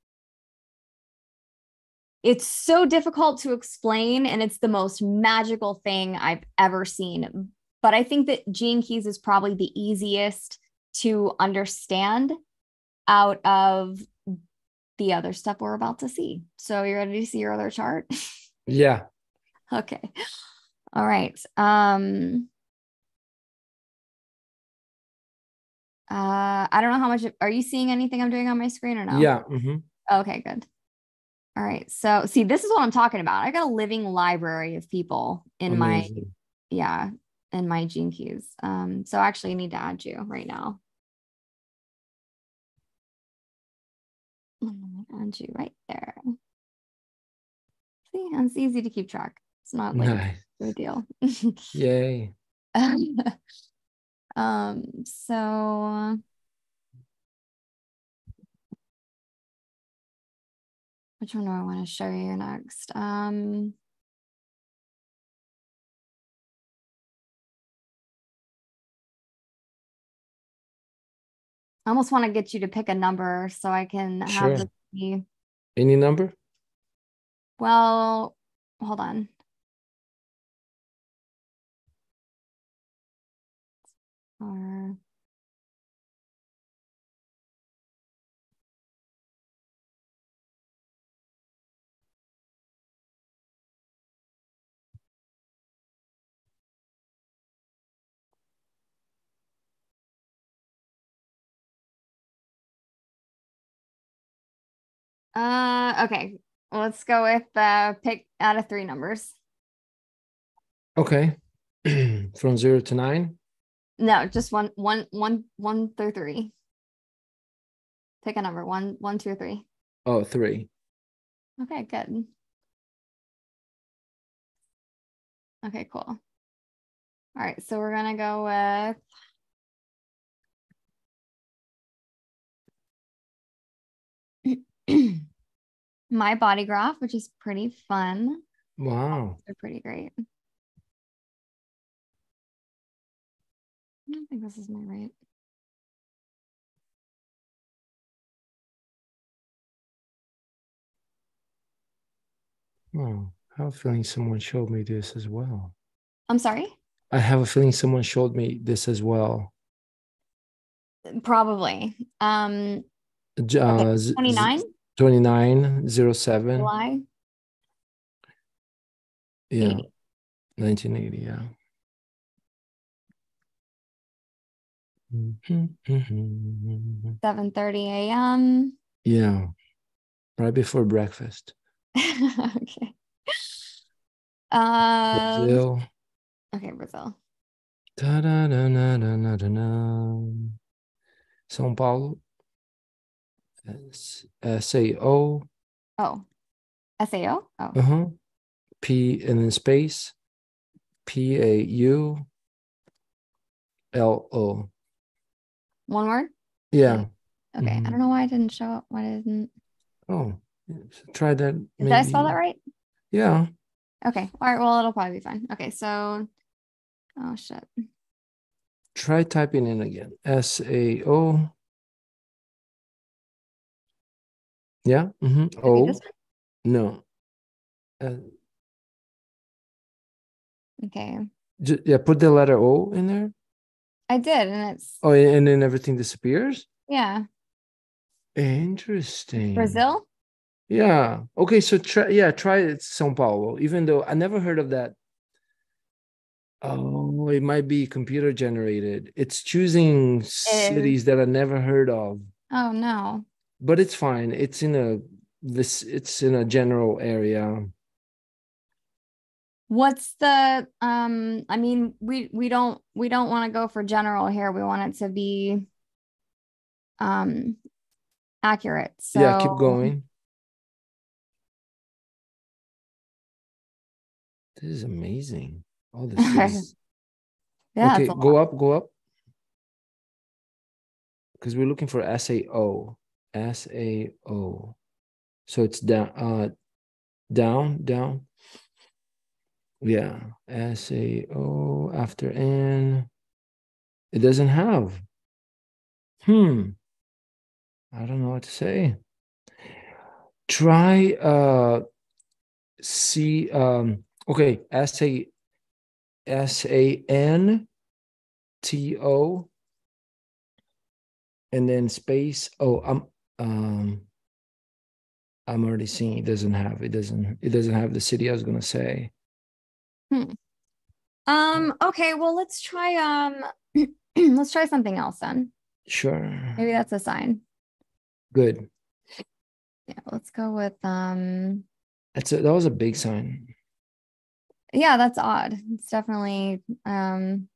it's so difficult to explain, and it's the most magical thing I've ever seen. But I think that Gene Keys is probably the easiest to understand out of the other stuff we're about to see. So, you ready to see your other chart? Yeah. okay. All right. Um, uh, I don't know how much. Are you seeing anything I'm doing on my screen or no? Yeah. Mm-hmm. Okay, good. All right. So see, this is what I'm talking about. I got a living library of people in Amazing. my yeah, in my gene keys. Um, so actually I need to add you right now. Add you right there. See, and it's easy to keep track. It's not like nice. a big deal. Yay. um, so Which one do I want to show you next? Um, I almost want to get you to pick a number so I can have the any number. Well, hold on. Uh, okay. Let's go with uh pick out of three numbers. Okay. From zero to nine? No, just one, one, one, one through three. Pick a number. One, one, two, or three. Oh, three. Okay, good. Okay, cool. All right, so we're gonna go with my body graph, which is pretty fun. Wow. They're pretty great. I don't think this is my right. Oh, I have a feeling someone showed me this as well. I'm sorry? I have a feeling someone showed me this as well. Probably. Um, uh, 29? 2907. July? Yeah. 80. 1980, yeah. Seven thirty a.m. Yeah, right before breakfast. okay. Uh, Brazil. Okay, Brazil. Da, da, da, da, da, da, da. São Paulo. S S A O. Oh, SAO? Oh, Uh huh. P and then space. P A U. L O. one word? Yeah. Okay. I Mhm. don't know why I didn't show up. Why didn't Oh, try that. did I spell that right? Yeah. Okay. All right. Well, it'll probably be fine. Okay. So, oh shit. Try typing in again. S A O. Yeah. Mm-hmm. Maybe O. No. Uh, Okay. ju- yeah. Put the letter O in there. I did, and it's Oh, and then everything disappears. yeah, Interesting. Brazil. Yeah. Okay. So try. Yeah. Try it, São Paulo. Even though I never heard of that. Oh, it might be computer generated. It's choosing cities that I never heard of. Oh no. But it's fine. It's in a this it's in a general area. What's the um? I mean, we we don't we don't want to go for general here. We want it to be um accurate. So yeah, keep going. This is amazing. All this cities. Yeah. okay, go up, go up. Because we're looking for SAO. SAO. So it's down uh down, down. Yeah. SAO after N. It doesn't have. Hmm. I don't know what to say. Try uh C um okay, S A S A N T O and then space. Oh, I'm um I'm already seeing it doesn't have it doesn't it doesn't have the city I was gonna say. Hmm. Um. Okay. Well, let's try um. let's try something else then. Sure. Maybe that's a sign. Good. Yeah. Let's go with um. That's a, that was a big sign. Yeah, that's odd. It's definitely um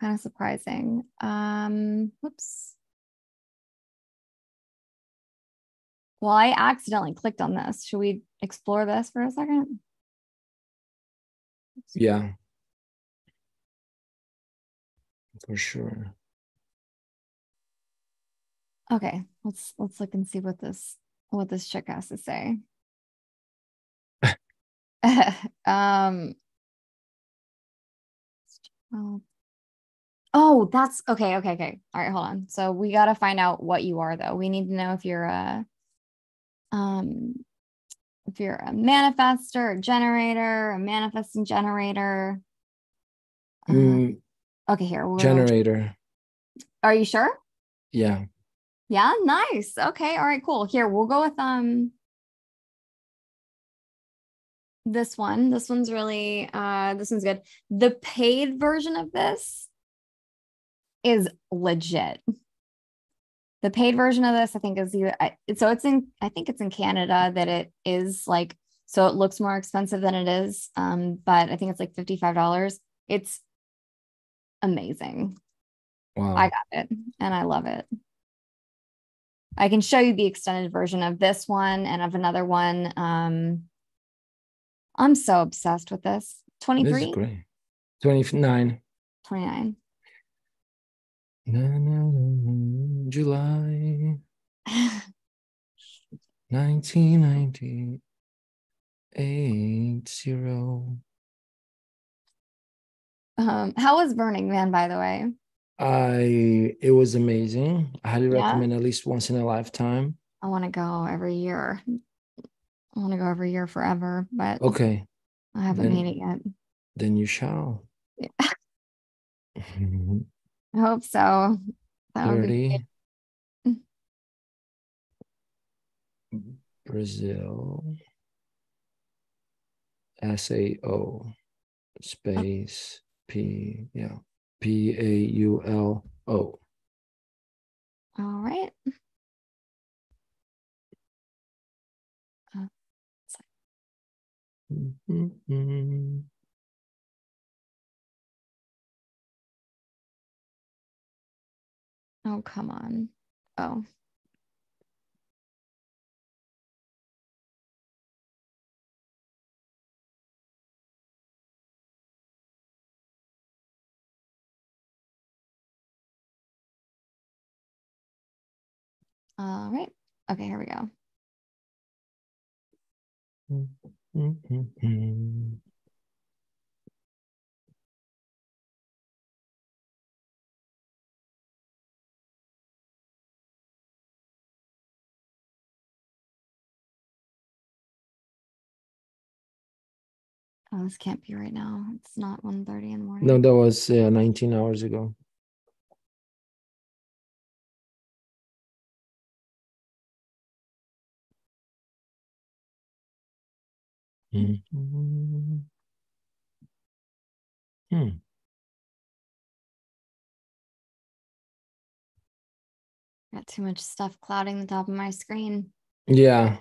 kind of surprising. Um. Whoops. Well, I accidentally clicked on this. Should we explore this for a second? Yeah. For sure. Okay, let's let's look and see what this what this chick has to say. um well, oh that's okay okay okay all right hold on so we got to find out what you are though we need to know if you're a um if you're a manifester a generator a manifesting generator uh, Mm, okay here generator. are you sure Yeah. Yeah, nice. Okay, all right, cool. Here, we'll go with um this one. This one's really uh this one's good. The paid version of this is legit. The paid version of this, I think, is either I, so it's in I think it's in Canada that it is like so it looks more expensive than it is. Um, but I think it's like $55. It's amazing. Wow. I got it and I love it. I can show you the extended version of this one and of another one. Um, I'm so obsessed with this. this 23, 29. 29. Na, na, na, na, July 1998. Zero. um, how was Burning Man, by the way? I it was amazing. I highly Yeah? recommend at least once in a lifetime. I want to go every year. I want to go every year forever, but Okay, I haven't then- made it yet. then you shall. Yeah. I hope so. That would be 30. Brazil. S A O space P yeah P A U L O. All right. Mhm. Oh, come on. Oh. All right. Okay, here we go. Oh, this can't be right now. It's not 1.30 in the morning. No, that was uh, 19 hours ago. Mhm. Hmm. Got too much stuff clouding the top of my screen. Yeah,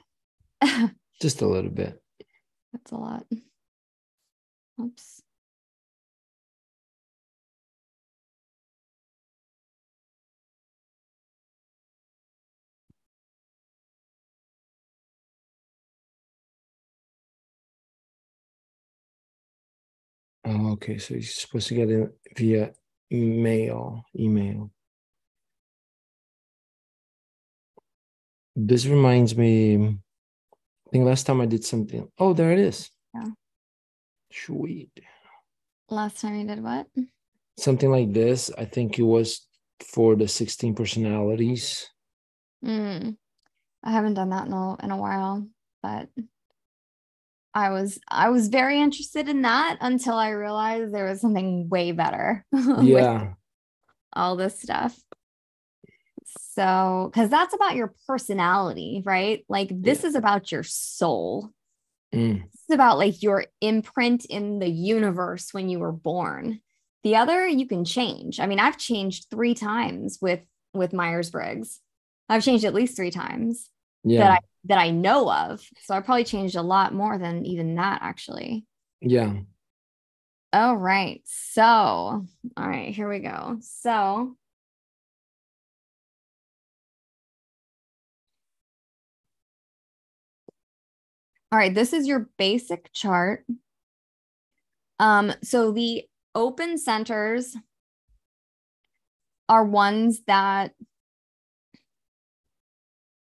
just a little bit. That's a lot. Oops. Oh, okay. So you're supposed to get it via mail, email. This reminds me, I think last time I did something. Oh, there it is. Yeah. Sweet. Last time you did what? Something like this. I think it was for the 16 personalities. Mm. I haven't done that in a, in a while, but I was I was very interested in that until I realized there was something way better. with Yeah. all this stuff. So, because that's about your personality, right? Like this is about your soul. Mm, This is about like your imprint in the universe when you were born. The other you can change. I mean, I've changed three times with with Myers Briggs. I've changed at least three times yeah. that I that I know of. So I probably changed a lot more than even that actually. yeah. All right. So, all right, here we go. So, all right, this is your basic chart. Um, so the open centers are ones that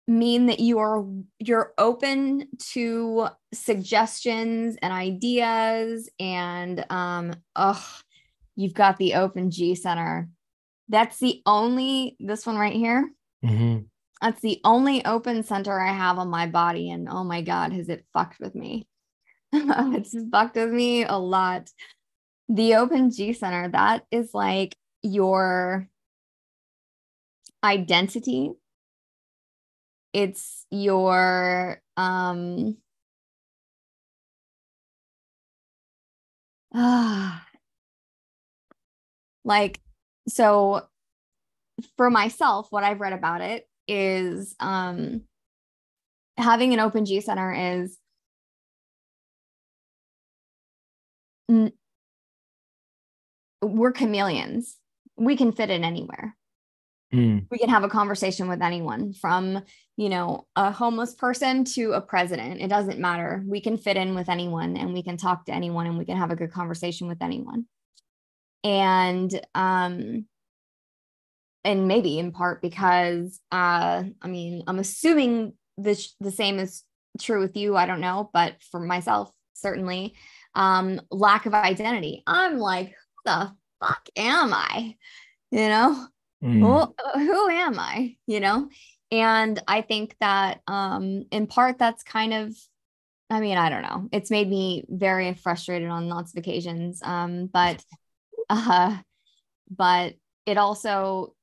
mean that you are you're open to suggestions and ideas and um oh you've got the open g center. That's the only this one right here. Hmm that's the only open center i have on my body and oh my god has it fucked with me. It's fucked with me a lot. The open g center that is like your identity it's your um ah, like so for myself what i've read about it is um having an open g center is n- we're chameleons. We can fit in anywhere Mm, we can have a conversation with anyone from you know a homeless person to a president. It doesn't matter. We can fit in with anyone and we can talk to anyone and we can have a good conversation with anyone. And um and maybe in part because uh i mean i'm assuming this the same is true with you. I don't know but for myself certainly um lack of identity. I'm like who the fuck am i? You know mm, well who am i you know? And i think that um in part that's kind of i mean i don't know. It's made me very frustrated on lots of occasions um but uh but it also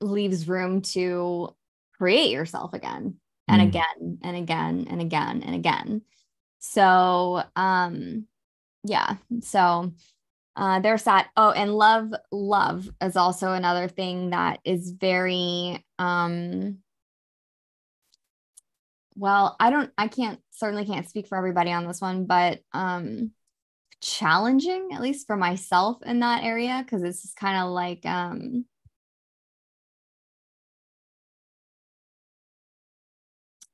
leaves room to create yourself again and Mm. again and again and again and again. So um yeah so uh, that. Oh, and love, love is also another thing that is very, um, well, I don't, I can't, certainly can't speak for everybody on this one, but um, challenging, at least for myself in that area, because it's kind of like, um,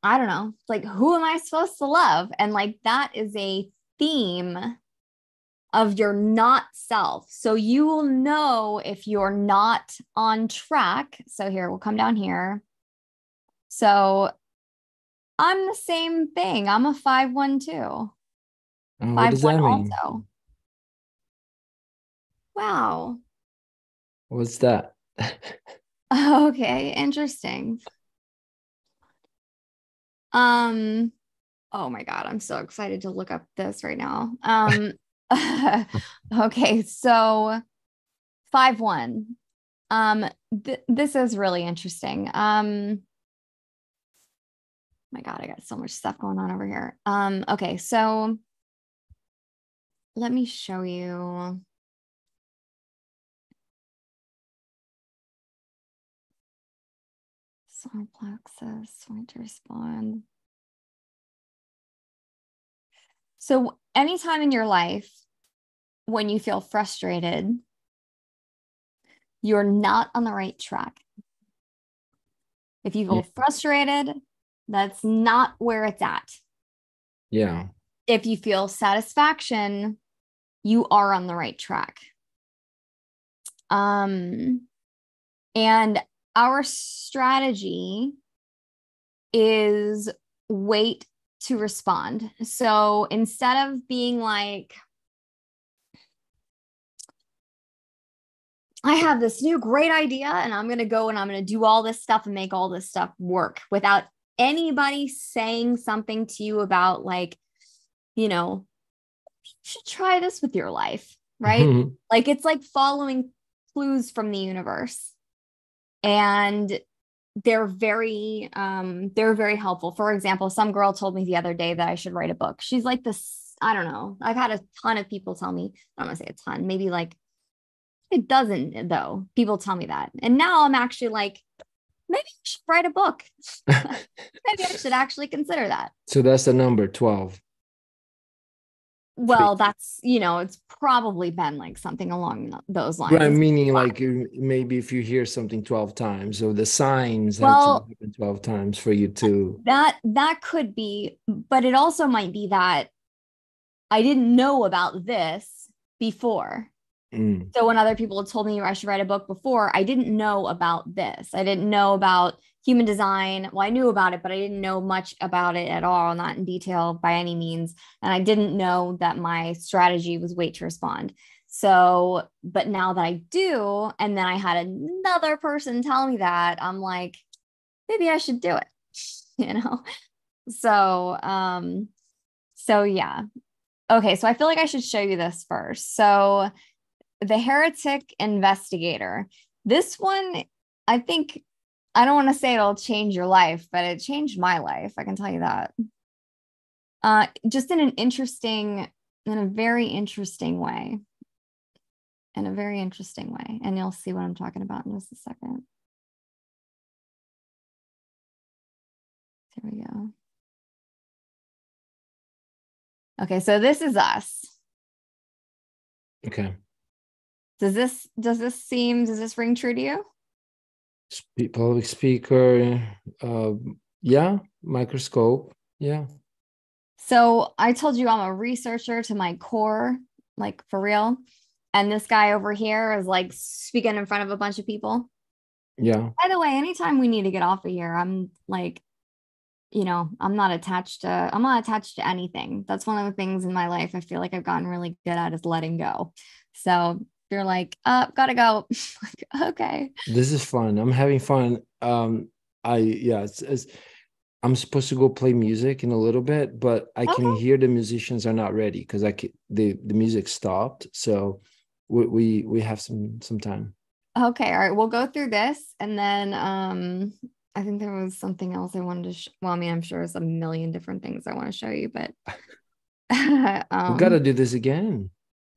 I don't know, like who am I supposed to love? And like that is a theme of your not self. So you will know if you're not on track. So here we'll come down here. So I'm the same thing. I'm a 512. And what does that mean? also. Wow. What's that? Okay, interesting. Um, oh my God, I'm so excited to look up this right now. Um, okay, so five one. Um, th- this is really interesting. Um, my God, I got so much stuff going on over here. Um, okay, so let me show you. solar plexus, want to respond. So, anytime in your life when you feel frustrated, you're not on the right track. If you feel Yeah. frustrated, that's not where it's at. Yeah. If you feel satisfaction, you are on the right track. Um, and our strategy is wait to respond. So instead of being like, I have this new great idea and I'm going to go and I'm going to do all this stuff and make all this stuff work without anybody saying something to you about, like, you know, you should try this with your life, right? like it's like following clues from the universe and they're very um they're very helpful. For example some girl told me the other day that i should write a book. She's like this i don't know i've had a ton of people tell me i don't want to say a ton maybe like it doesn't though people tell me that. And now i'm actually like maybe i should write a book. Maybe i should actually consider that. So that's the number 12. Well that's you know it's probably been like something along those lines Right. Meaning like maybe if you hear something 12 times, or the signs Well- happen 12 times for you to. that that could be but it also might be that i didn't know about this before Mm, so when other people told me i should write a book before i didn't know about this i didn't know about human design. Well i knew about it but i didn't know much about it at all not in detail by any means. And i didn't know that my strategy was wait to respond. So but now that i do and then i had another person tell me that i'm like maybe i should do it you know? So um so yeah. Okay so i feel like i should show you this first. So the heretic investigator. This one i think i don't want to say it'll change your life but it changed my life i can tell you that. Uh just in an interesting in a very interesting way. In a very interesting way and you'll see what i'm talking about in just a second. There we go. Okay so this is us. Okay. does this does this seem does this ring true to you public speaker. Uh, yeah. Microscope. Yeah. So I told you I'm a researcher to my core, like for real. And this guy over here is like speaking in front of a bunch of people. Yeah. By the way, anytime we need to get off of here, I'm like, you know, I'm not attached to I'm not attached to anything. That's one of the things in my life I feel like I've gotten really good at is letting go. So you're like, uh, gotta go. like, okay. This is fun. I'm having fun. Um, I yeah, it's, it's I'm supposed to go play music in a little bit, but I can hear the musicians are not ready because I can, the the music stopped. So we, we we have some some time. Okay, all right. We'll go through this and then um I think there was something else I wanted to sh- well, I mean, I'm sure there's a million different things I want to show you, but um, we gotta do this again.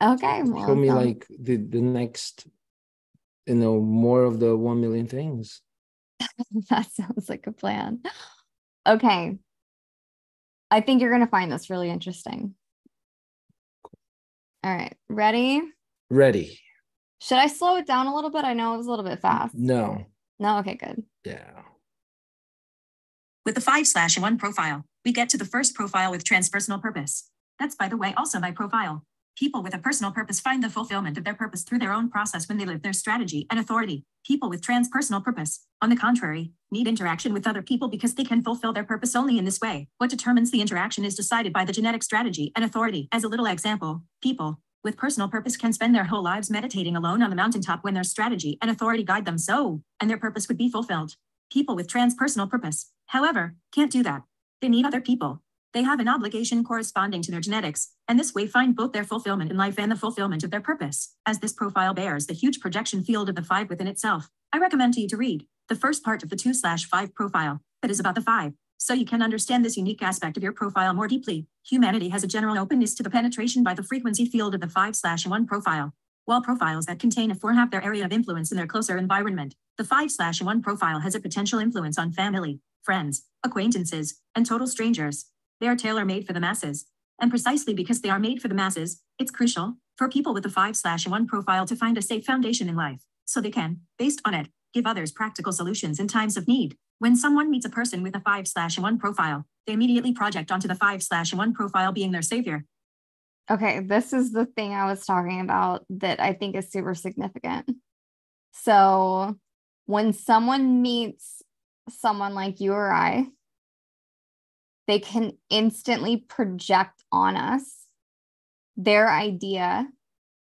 Okay. Well, Show me sounds- like the the next, you know, more of the one million things. that sounds like a plan. Okay. I think you're gonna find this really interesting. All right, ready? Ready? Should I slow it down a little bit? I know it was a little bit fast. No. No, okay, good. Yeah. With the five slash and one profile, we get to the first profile with transpersonal purpose. That's, by the way, also my profile. People with a personal purpose find the fulfillment of their purpose through their own process when they live their strategy and authority. People with transpersonal purpose, on the contrary, need interaction with other people because they can fulfill their purpose only in this way. What determines the interaction is decided by the genetic strategy and authority. As a little example, people with personal purpose can spend their whole lives meditating alone on the mountaintop when their strategy and authority guide them so, and their purpose would be fulfilled. People with transpersonal purpose, however, can't do that. They need other people they have an obligation corresponding to their genetics, and this way find both their fulfillment in life and the fulfillment of their purpose. As this profile bears the huge projection field of the five within itself, I recommend to you to read the first part of the 2 slash 5 profile that is about the five, so you can understand this unique aspect of your profile more deeply. Humanity has a general openness to the penetration by the frequency field of the 5 slash 1 profile. While profiles that contain a 4 have their area of influence in their closer environment, the 5 slash 1 profile has a potential influence on family, friends, acquaintances, and total strangers. They are tailor made for the masses. And precisely because they are made for the masses, it's crucial for people with a 5 slash 1 profile to find a safe foundation in life so they can, based on it, give others practical solutions in times of need. When someone meets a person with a 5 slash 1 profile, they immediately project onto the 5 slash 1 profile being their savior. Okay, this is the thing I was talking about that I think is super significant. So, when someone meets someone like you or I, they can instantly project on us their idea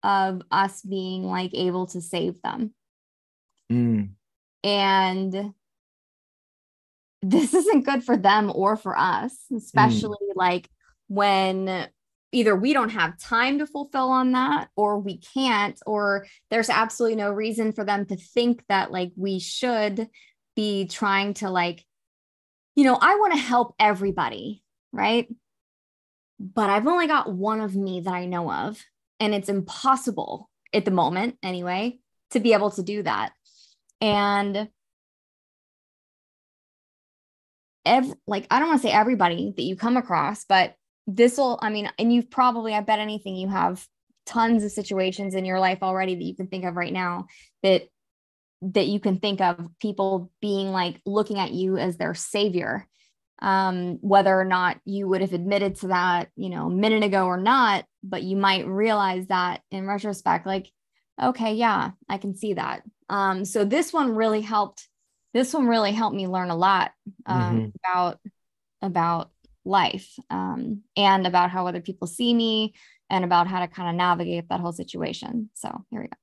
of us being like able to save them. Mm. And this isn't good for them or for us, especially mm. like when either we don't have time to fulfill on that or we can't or there's absolutely no reason for them to think that like we should be trying to like you know, I want to help everybody, right? But I've only got one of me that I know of. And it's impossible at the moment, anyway, to be able to do that. And every, like, I don't want to say everybody that you come across, but this will, I mean, and you've probably, I bet anything, you have tons of situations in your life already that you can think of right now that that you can think of people being like looking at you as their savior um, whether or not you would have admitted to that you know a minute ago or not but you might realize that in retrospect like okay yeah i can see that. Um, so this one really helped this one really helped me learn a lot um, mm-hmm. about about life um, and about how other people see me and about how to kind of navigate that whole situation. So here we go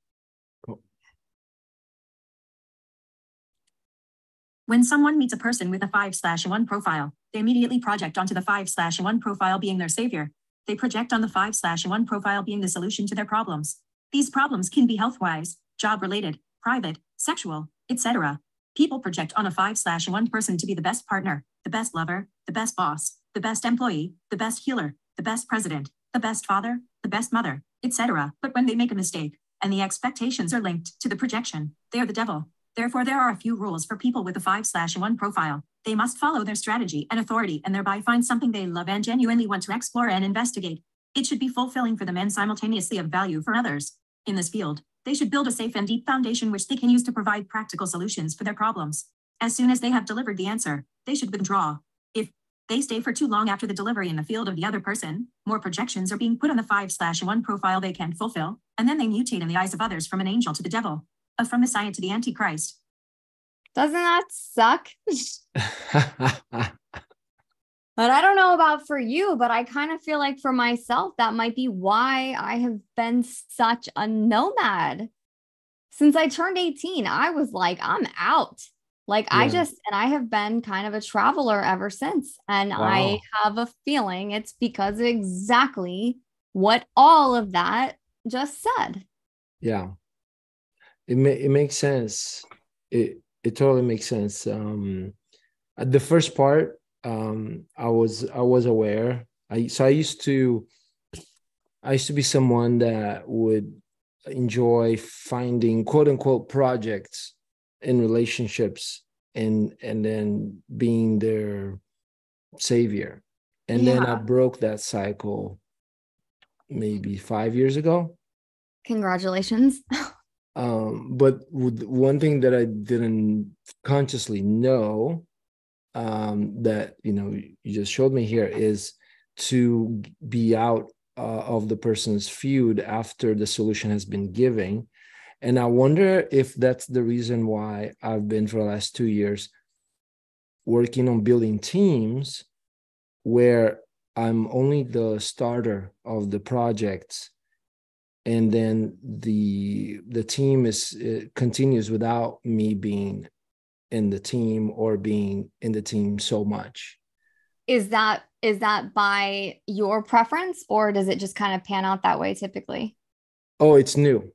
When someone meets a person with a 5 slash 1 profile, they immediately project onto the 5 slash 1 profile being their savior. They project on the 5 slash 1 profile being the solution to their problems. These problems can be health wise, job related, private, sexual, etc. People project on a 5 slash 1 person to be the best partner, the best lover, the best boss, the best employee, the best healer, the best president, the best father, the best mother, etc. But when they make a mistake, and the expectations are linked to the projection, they are the devil. Therefore, there are a few rules for people with a 5 slash 1 profile. They must follow their strategy and authority and thereby find something they love and genuinely want to explore and investigate. It should be fulfilling for them and simultaneously of value for others. In this field, they should build a safe and deep foundation which they can use to provide practical solutions for their problems. As soon as they have delivered the answer, they should withdraw. If they stay for too long after the delivery in the field of the other person, more projections are being put on the 5 slash 1 profile they can't fulfill, and then they mutate in the eyes of others from an angel to the devil Uh, from Messiah to the Antichrist. Doesn't that suck? But I don't know about for you, but I kind of feel like for myself, that might be why I have been such a nomad. Since I turned 18, I was like, I'm out. Like, yeah. I just, and I have been kind of a traveler ever since. And wow. I have a feeling it's because of exactly what all of that just said. Yeah it, ma- it makes sense. It it totally makes sense. Um, the first part, um, I was I was aware. I so I used to I used to be someone that would enjoy finding quote unquote projects in relationships and and then being their savior. And yeah. then I broke that cycle maybe five years ago. Congratulations. Um, but one thing that I didn't consciously know um, that you know you just showed me here is to be out uh, of the person's feud after the solution has been given and i wonder if that's the reason why i've been for the last two years working on building teams where i'm only the starter of the projects and then the the team is continues without me being in the team or being in the team so much. Is that is that by your preference or does it just kind of pan out that way typically? Oh it's new.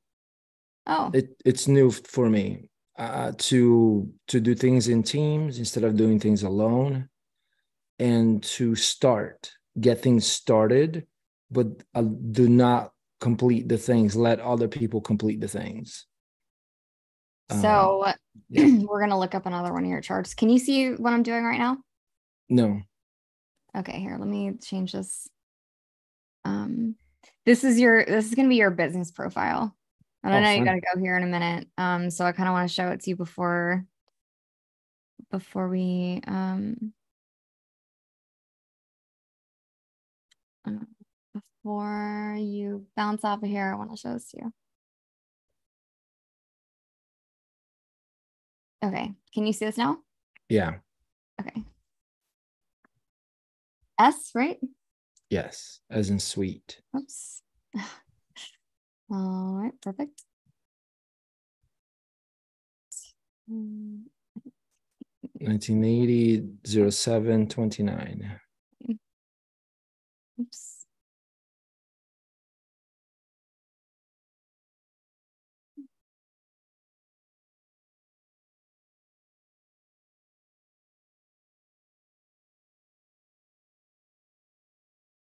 Oh. It, it's new for me. Uh, to to do things in teams instead of doing things alone and to start get things started but uh, do not complete the things let other people complete the things so um, yeah. we're going to look up another one of your charts can you see what i'm doing right now no Okay, here, let me change this. Um, this is your, this is going to be your business profile. And I know you got to go here in a minute. Um, so I kind of want to show it to you before, before we, um, uh, before you bounce off of here, I want to show this to you. Okay, can you see this now? Yeah. Okay. S, right? Yes, as in sweet. Oops. All right, perfect. Nineteen eighty zero seven twenty nine. Oops.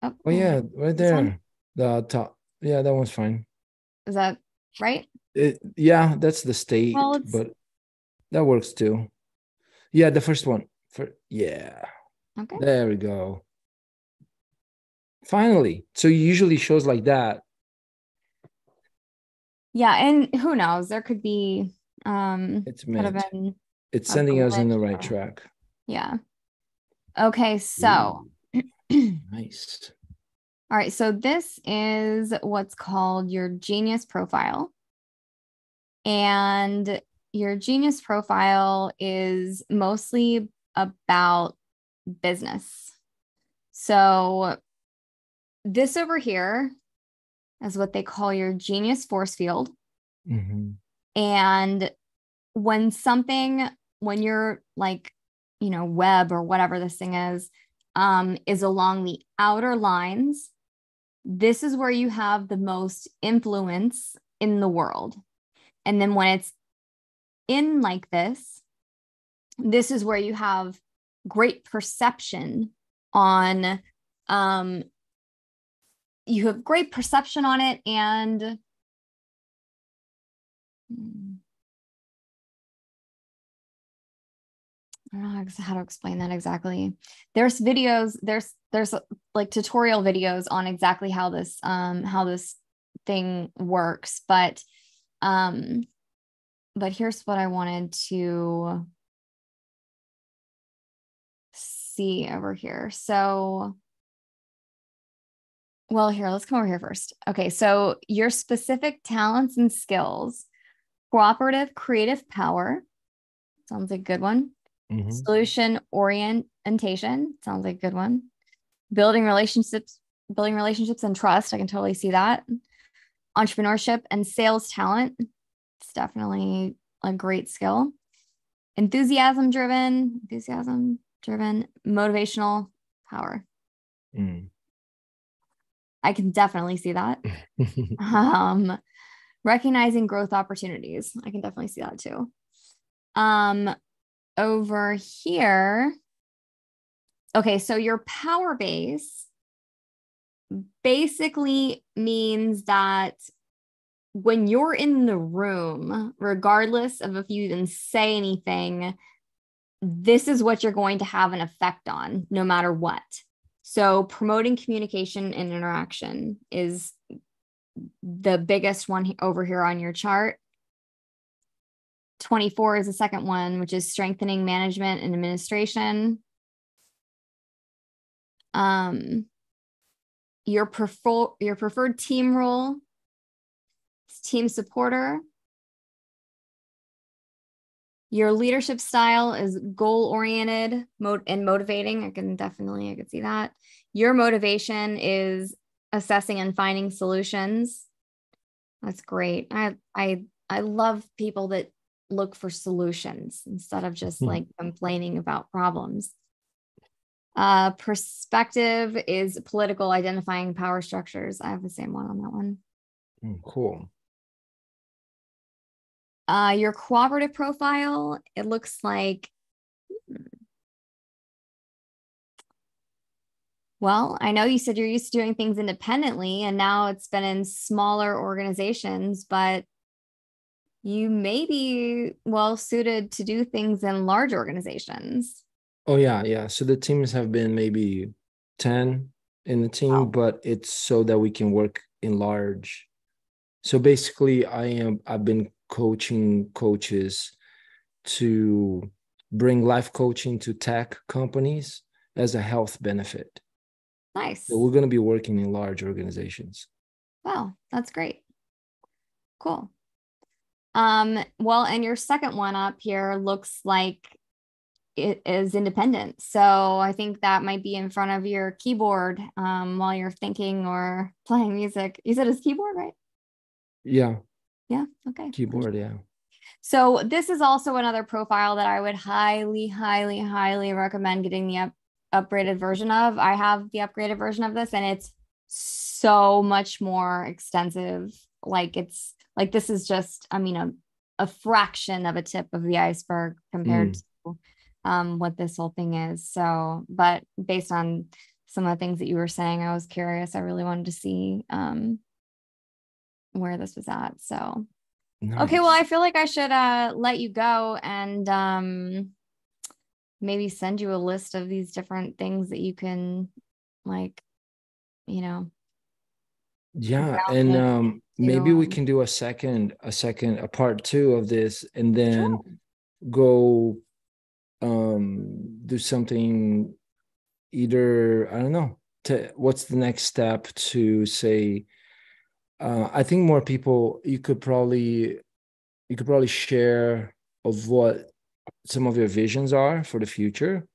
Oh, oh yeah, right there. The top. Yeah, that one's fine. Is that right? It, yeah, that's the state, well, but that works too. Yeah, the first one. For yeah. Okay. There we go. Finally. So usually shows like that. Yeah, and who knows? There could be um it's meant. it's sending us in the right track. Yeah. Okay, so nice. All right, so this is what's called your genius profile. And your genius profile is mostly about business. So this over here is what they call your genius force field. Mm-hmm. And when something, when you're like, you know, web or whatever this thing is, um, is along the outer lines this is where you have the most influence in the world. And then when it's in like this, this is where you have great perception on um you have great perception on it and I don't know how to explain that exactly. There's videos, there's there's like tutorial videos on exactly how this um how this thing works, but um but here's what I wanted to see over here. So well, here, let's come over here first. Okay, so your specific talents and skills, cooperative creative power, sounds like a good one. Mm-hmm. Solution orientation sounds like a good one. Building relationships, building relationships and trust. I can totally see that. Entrepreneurship and sales talent. It's definitely a great skill. Enthusiasm driven, enthusiasm driven, motivational power. Mm. I can definitely see that. um, recognizing growth opportunities. I can definitely see that too. Um, over here, okay, so your power base basically means that when you're in the room, regardless of if you even say anything, this is what you're going to have an effect on no matter what. So, promoting communication and interaction is the biggest one over here on your chart. 24 is the second one, which is strengthening management and administration. Um, your prefer your preferred team role is team supporter. Your leadership style is goal oriented mo- and motivating. I can definitely I can see that. Your motivation is assessing and finding solutions. That's great. I I I love people that look for solutions instead of just Hmm. like complaining about problems. Uh, perspective is political identifying power structures. I have the same one on that one. Mm, cool. Uh, your cooperative profile, it looks like. Well, I know you said you're used to doing things independently, and now it's been in smaller organizations, but you may be well suited to do things in large organizations. Oh yeah, yeah. So the teams have been maybe 10 in the team, Wow. but it's so that we can work in large. So basically I am I've been coaching coaches to bring life coaching to tech companies as a health benefit. Nice. So we're going to be working in large organizations. Wow, that's great. Cool. Um, well, and your second one up here looks like it is independent. So I think that might be in front of your keyboard um, while you're thinking or playing music. You said it's keyboard, right? Yeah, Yeah. Okay. keyboard, yeah. So this is also another profile that I would highly, highly, highly recommend getting the up, upgraded version of. I have the upgraded version of this, and it's so much more extensive. Like it's like this is just, I mean, a, a fraction of a tip of the iceberg compared to um, what this whole thing is. So, but based on some of the things that you were saying, I was curious. I really wanted to see um, where this was at. So. Okay, well, I feel like I should uh let you go and um maybe send you a list of these different things that you can like, you know, Yeah, and um maybe we can do a second a second a part two of this and then Sure. go um do something either I don't know to what's the next step to say uh I think more people you could probably you could probably share of what some of your visions are for the future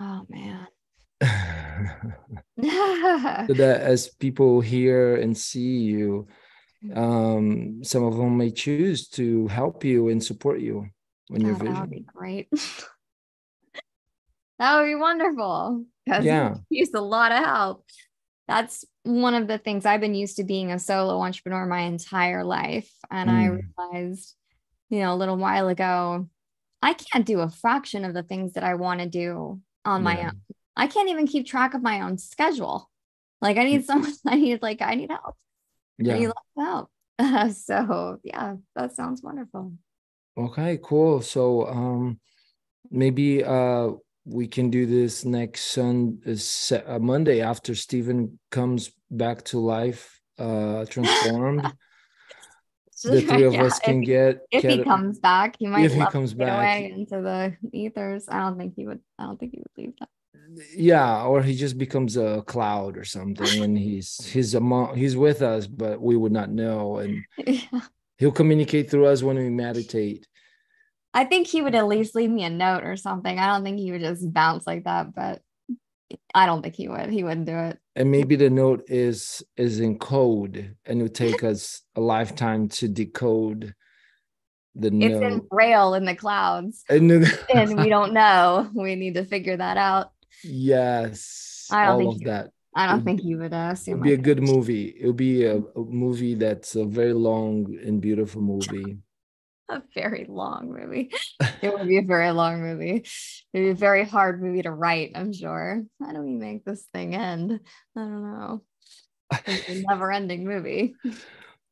Oh man. so that as people hear and see you um some of them may choose to help you and support you your Oh, that would be great. That would be wonderful because Yeah. use a lot of help. That's one of the things I've been used to being a solo entrepreneur my entire life. And I Mm. realized, you know, a little while ago, I can't do a fraction of the things that I want to do on my own. I can't even keep track of my own schedule. Like I need someone, I need like, I need help. I need yeah lots of help. so yeah, that sounds wonderful. okay cool so um maybe uh we can do this next sun uh, uh, monday after Stephen comes back to life uh transformed the three of Yeah, us can if, get if he get- comes back, he might if he comes back away into the ethers. I don't think he would. I don't think he would leave that. yeah or he just becomes a cloud or something and he's he's among he's with us but we would not know and Yeah. he'll communicate through us when we meditate I think he would at least leave me a note or something. I don't think he would just bounce like that, but I don't think he would. He wouldn't do it. and maybe the note is is in code and it would take us a lifetime to decode the It's in note braille in the clouds, and and we don't know. We need to figure that out. yes I don't all think of that I don't It'd think you would uh, ask. It would be a good movie It would be a, a movie that's a very long and beautiful movie a very long movie. It would be a very long movie. It'd be a very hard movie to write, I'm sure. How do we make this thing end? I don't know. It's a never ending movie.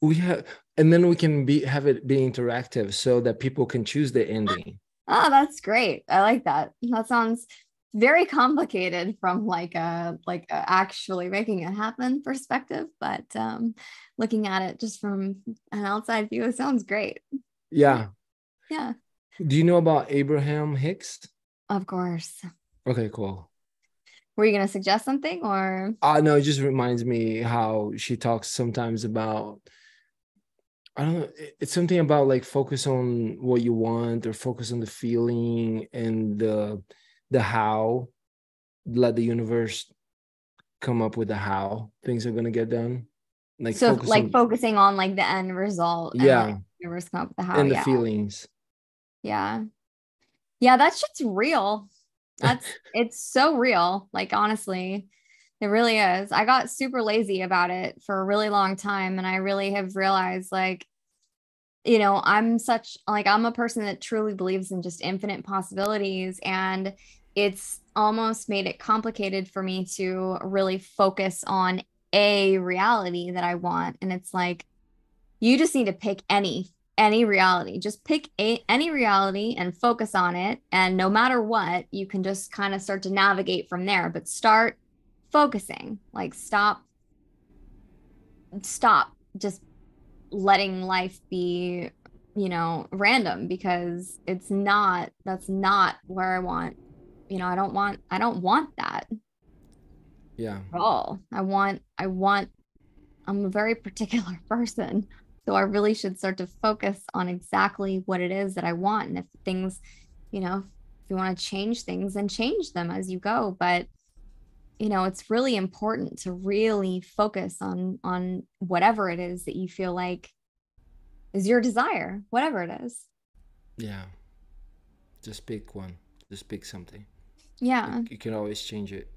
we have and then we can be have it be interactive so that people can choose the ending Oh, that's great. I like that. That sounds very complicated from like a like a actually making it happen perspective, but um looking at it just from an outside view, it sounds great. Yeah Yeah. Do you know about Abraham Hicks? Of course. Okay, cool. Were you gonna suggest something or? Uh no, it just reminds me how she talks sometimes about. I don't know. It's something about like focus on what you want or focus on the feeling and the the how. Let the universe come up with the how things are gonna get done. Like so, like on, focusing on like the end result. Yeah. Universe come up with the how and the yeah. feelings. Yeah. Yeah, that shit's real. That's it's so real. Like honestly, it really is. I got super lazy about it for a really long time and I really have realized like you know, I'm such like I'm a person that truly believes in just infinite possibilities and it's almost made it complicated for me to really focus on a reality that I want and it's like you just need to pick any any reality. Just pick a, any reality and focus on it. And no matter what, you can just kind of start to navigate from there. But start focusing. Like stop, stop just letting life be, you know, random because it's not, that's not where I want, you know, I don't want, I don't want that. Yeah. At all. I want, I want, I'm a very particular person. So I really should start to focus on exactly what it is that I want. And if things, you know, if you want to change things, then change them as you go. But you know, it's really important to really focus on on whatever it is that you feel like is your desire, whatever it is. Yeah. Just pick one. Just pick something. Yeah. You, you can always change it.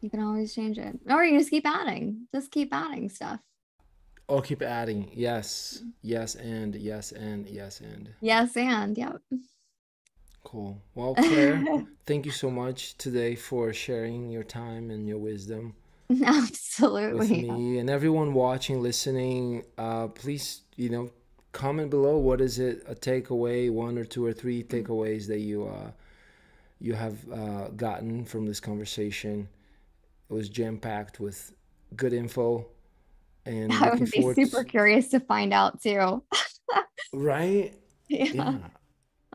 You can always change it. Or you just keep adding. Just keep adding stuff. Or keep adding. Yes. Yes and yes and yes and. Yes and yep. Cool. Well, Claire, thank you so much today for sharing your time and your wisdom. Absolutely. With me and everyone watching, listening, uh, please, you know, comment below what is it a takeaway, one or two or three takeaways that you uh, you have uh, gotten from this conversation. It was jam packed with good info, and I would be super to... curious to find out too. right? Yeah.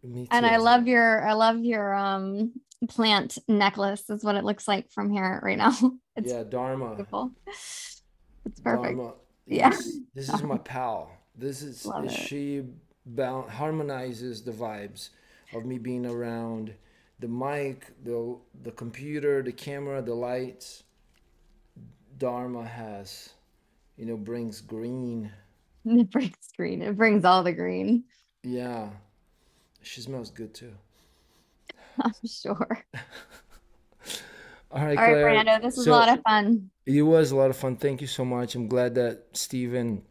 yeah. And I love your I love your um plant necklace is what it looks like from here right now. It's yeah, Dharma. Beautiful. It's perfect. Dharma. Yeah. This, this is my pal. This is love she bound, harmonizes the vibes of me being around the mic, the the computer, the camera, the lights. Dharma has you know, brings green. It brings green. It brings all the green. Yeah. She smells good too. I'm sure. all right, all right, Fernando. This was so, a lot of fun. It was a lot of fun. Thank you so much. I'm glad that Stephen.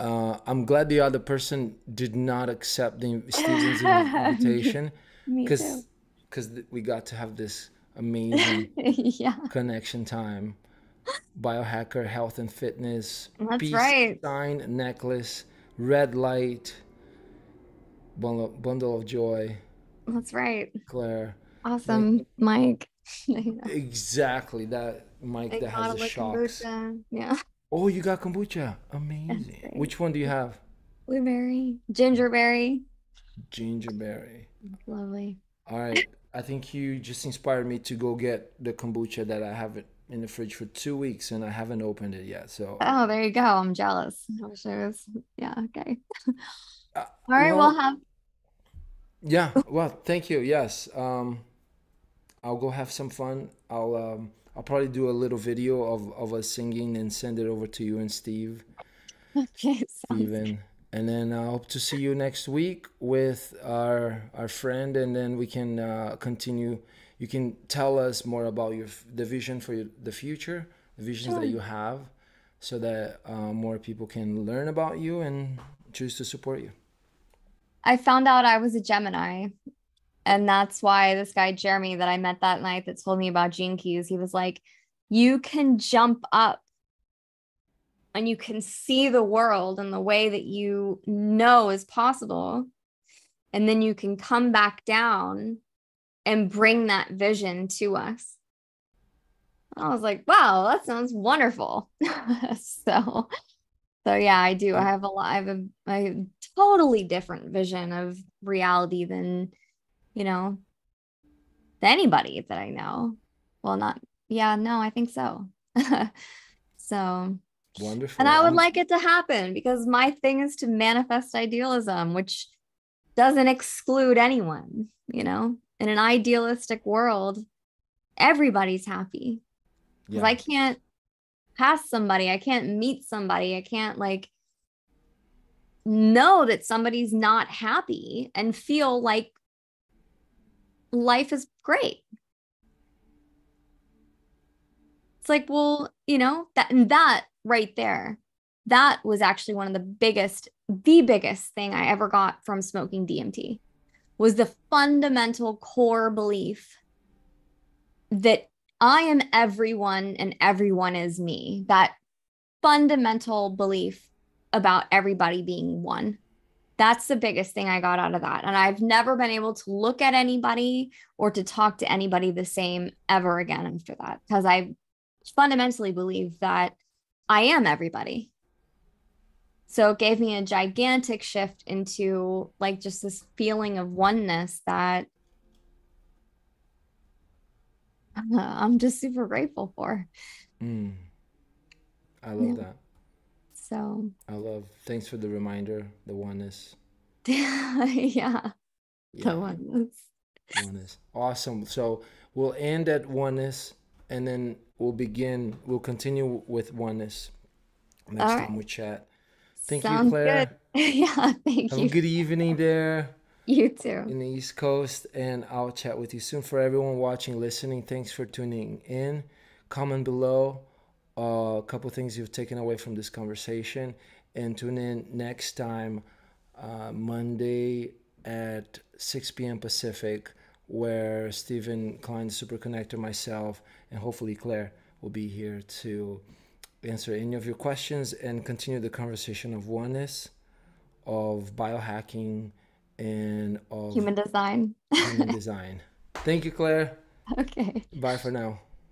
Uh, I'm glad the other person did not accept the Stephen's invitation because because we got to have this amazing yeah. connection time biohacker health and fitness that's peace right. Sign necklace red light bundle, bundle of joy. That's right. Claire. Awesome like, mike. Exactly that mike that has the shocks. kombucha. yeah. Oh you got kombucha. Amazing. Which one do you have? Blueberry. Gingerberry. Gingerberry. Lovely. All right. I think you just inspired me to go get the kombucha that i haven't in the fridge for two weeks and I haven't opened it yet. So oh, there you go. I'm jealous. I wish I was. Yeah. Okay. uh, All right. Well, we'll have. Yeah. Well, thank you. Yes. Um, I'll go have some fun. I'll um, I'll probably do a little video of of us singing and send it over to you and Steve. Okay. Stephen. And then I hope to see you next week with our our friend, and then we can uh, continue you can tell us more about your the vision for your, the future, the visions sure. that you have, so that uh, more people can learn about you and choose to support you. I found out I was a Gemini. And that's why this guy, Jeremy, that I met that night that told me about Gene Keys, he was like, You can jump up and you can see the world in the way that you know is possible. And then you can come back down and bring that vision to us. I was like, wow, that sounds wonderful. so So yeah, I do. I mm. have a lot. I have a, a totally different vision of reality than, you know, than anybody that I know. Well, not yeah, no, I think so. so Wonderful. and I would like it to happen because my thing is to manifest idealism, which doesn't exclude anyone, you know. In an idealistic world, everybody's happy. Because yeah. I can't pass somebody, I can't meet somebody, I can't like know that somebody's not happy and feel like life is great. It's like, well, you know, that and that right there, that was actually one of the biggest, the biggest thing I ever got from smoking DMT was the fundamental core belief that I am everyone and everyone is me. That fundamental belief about everybody being one. That's the biggest thing I got out of that. And I've never been able to look at anybody or to talk to anybody the same ever again after that because I fundamentally believe that I am everybody. So it gave me a gigantic shift into like just this feeling of oneness that I'm just super grateful for. Mm. I love Yeah. that. So I love. Thanks for the reminder. The oneness. yeah, Yeah. the oneness. oneness. Awesome. So we'll end at oneness, and then we'll begin. We'll continue with oneness next All time right. we chat. Thank Sounds you, Claire. good. yeah, thank Have you. a good evening there You too. in the East Coast, and I'll chat with you soon. For everyone watching, listening, thanks for tuning in. Comment below uh, a couple things you've taken away from this conversation, and tune in next time, uh, Monday at 6 p.m. Pacific, where Stephen Klein, the Super Connector, myself, and hopefully Claire will be here to answer any of your questions and continue the conversation of oneness, of biohacking, and of Human design. human design. Thank you, Claire. okay. Bye for now.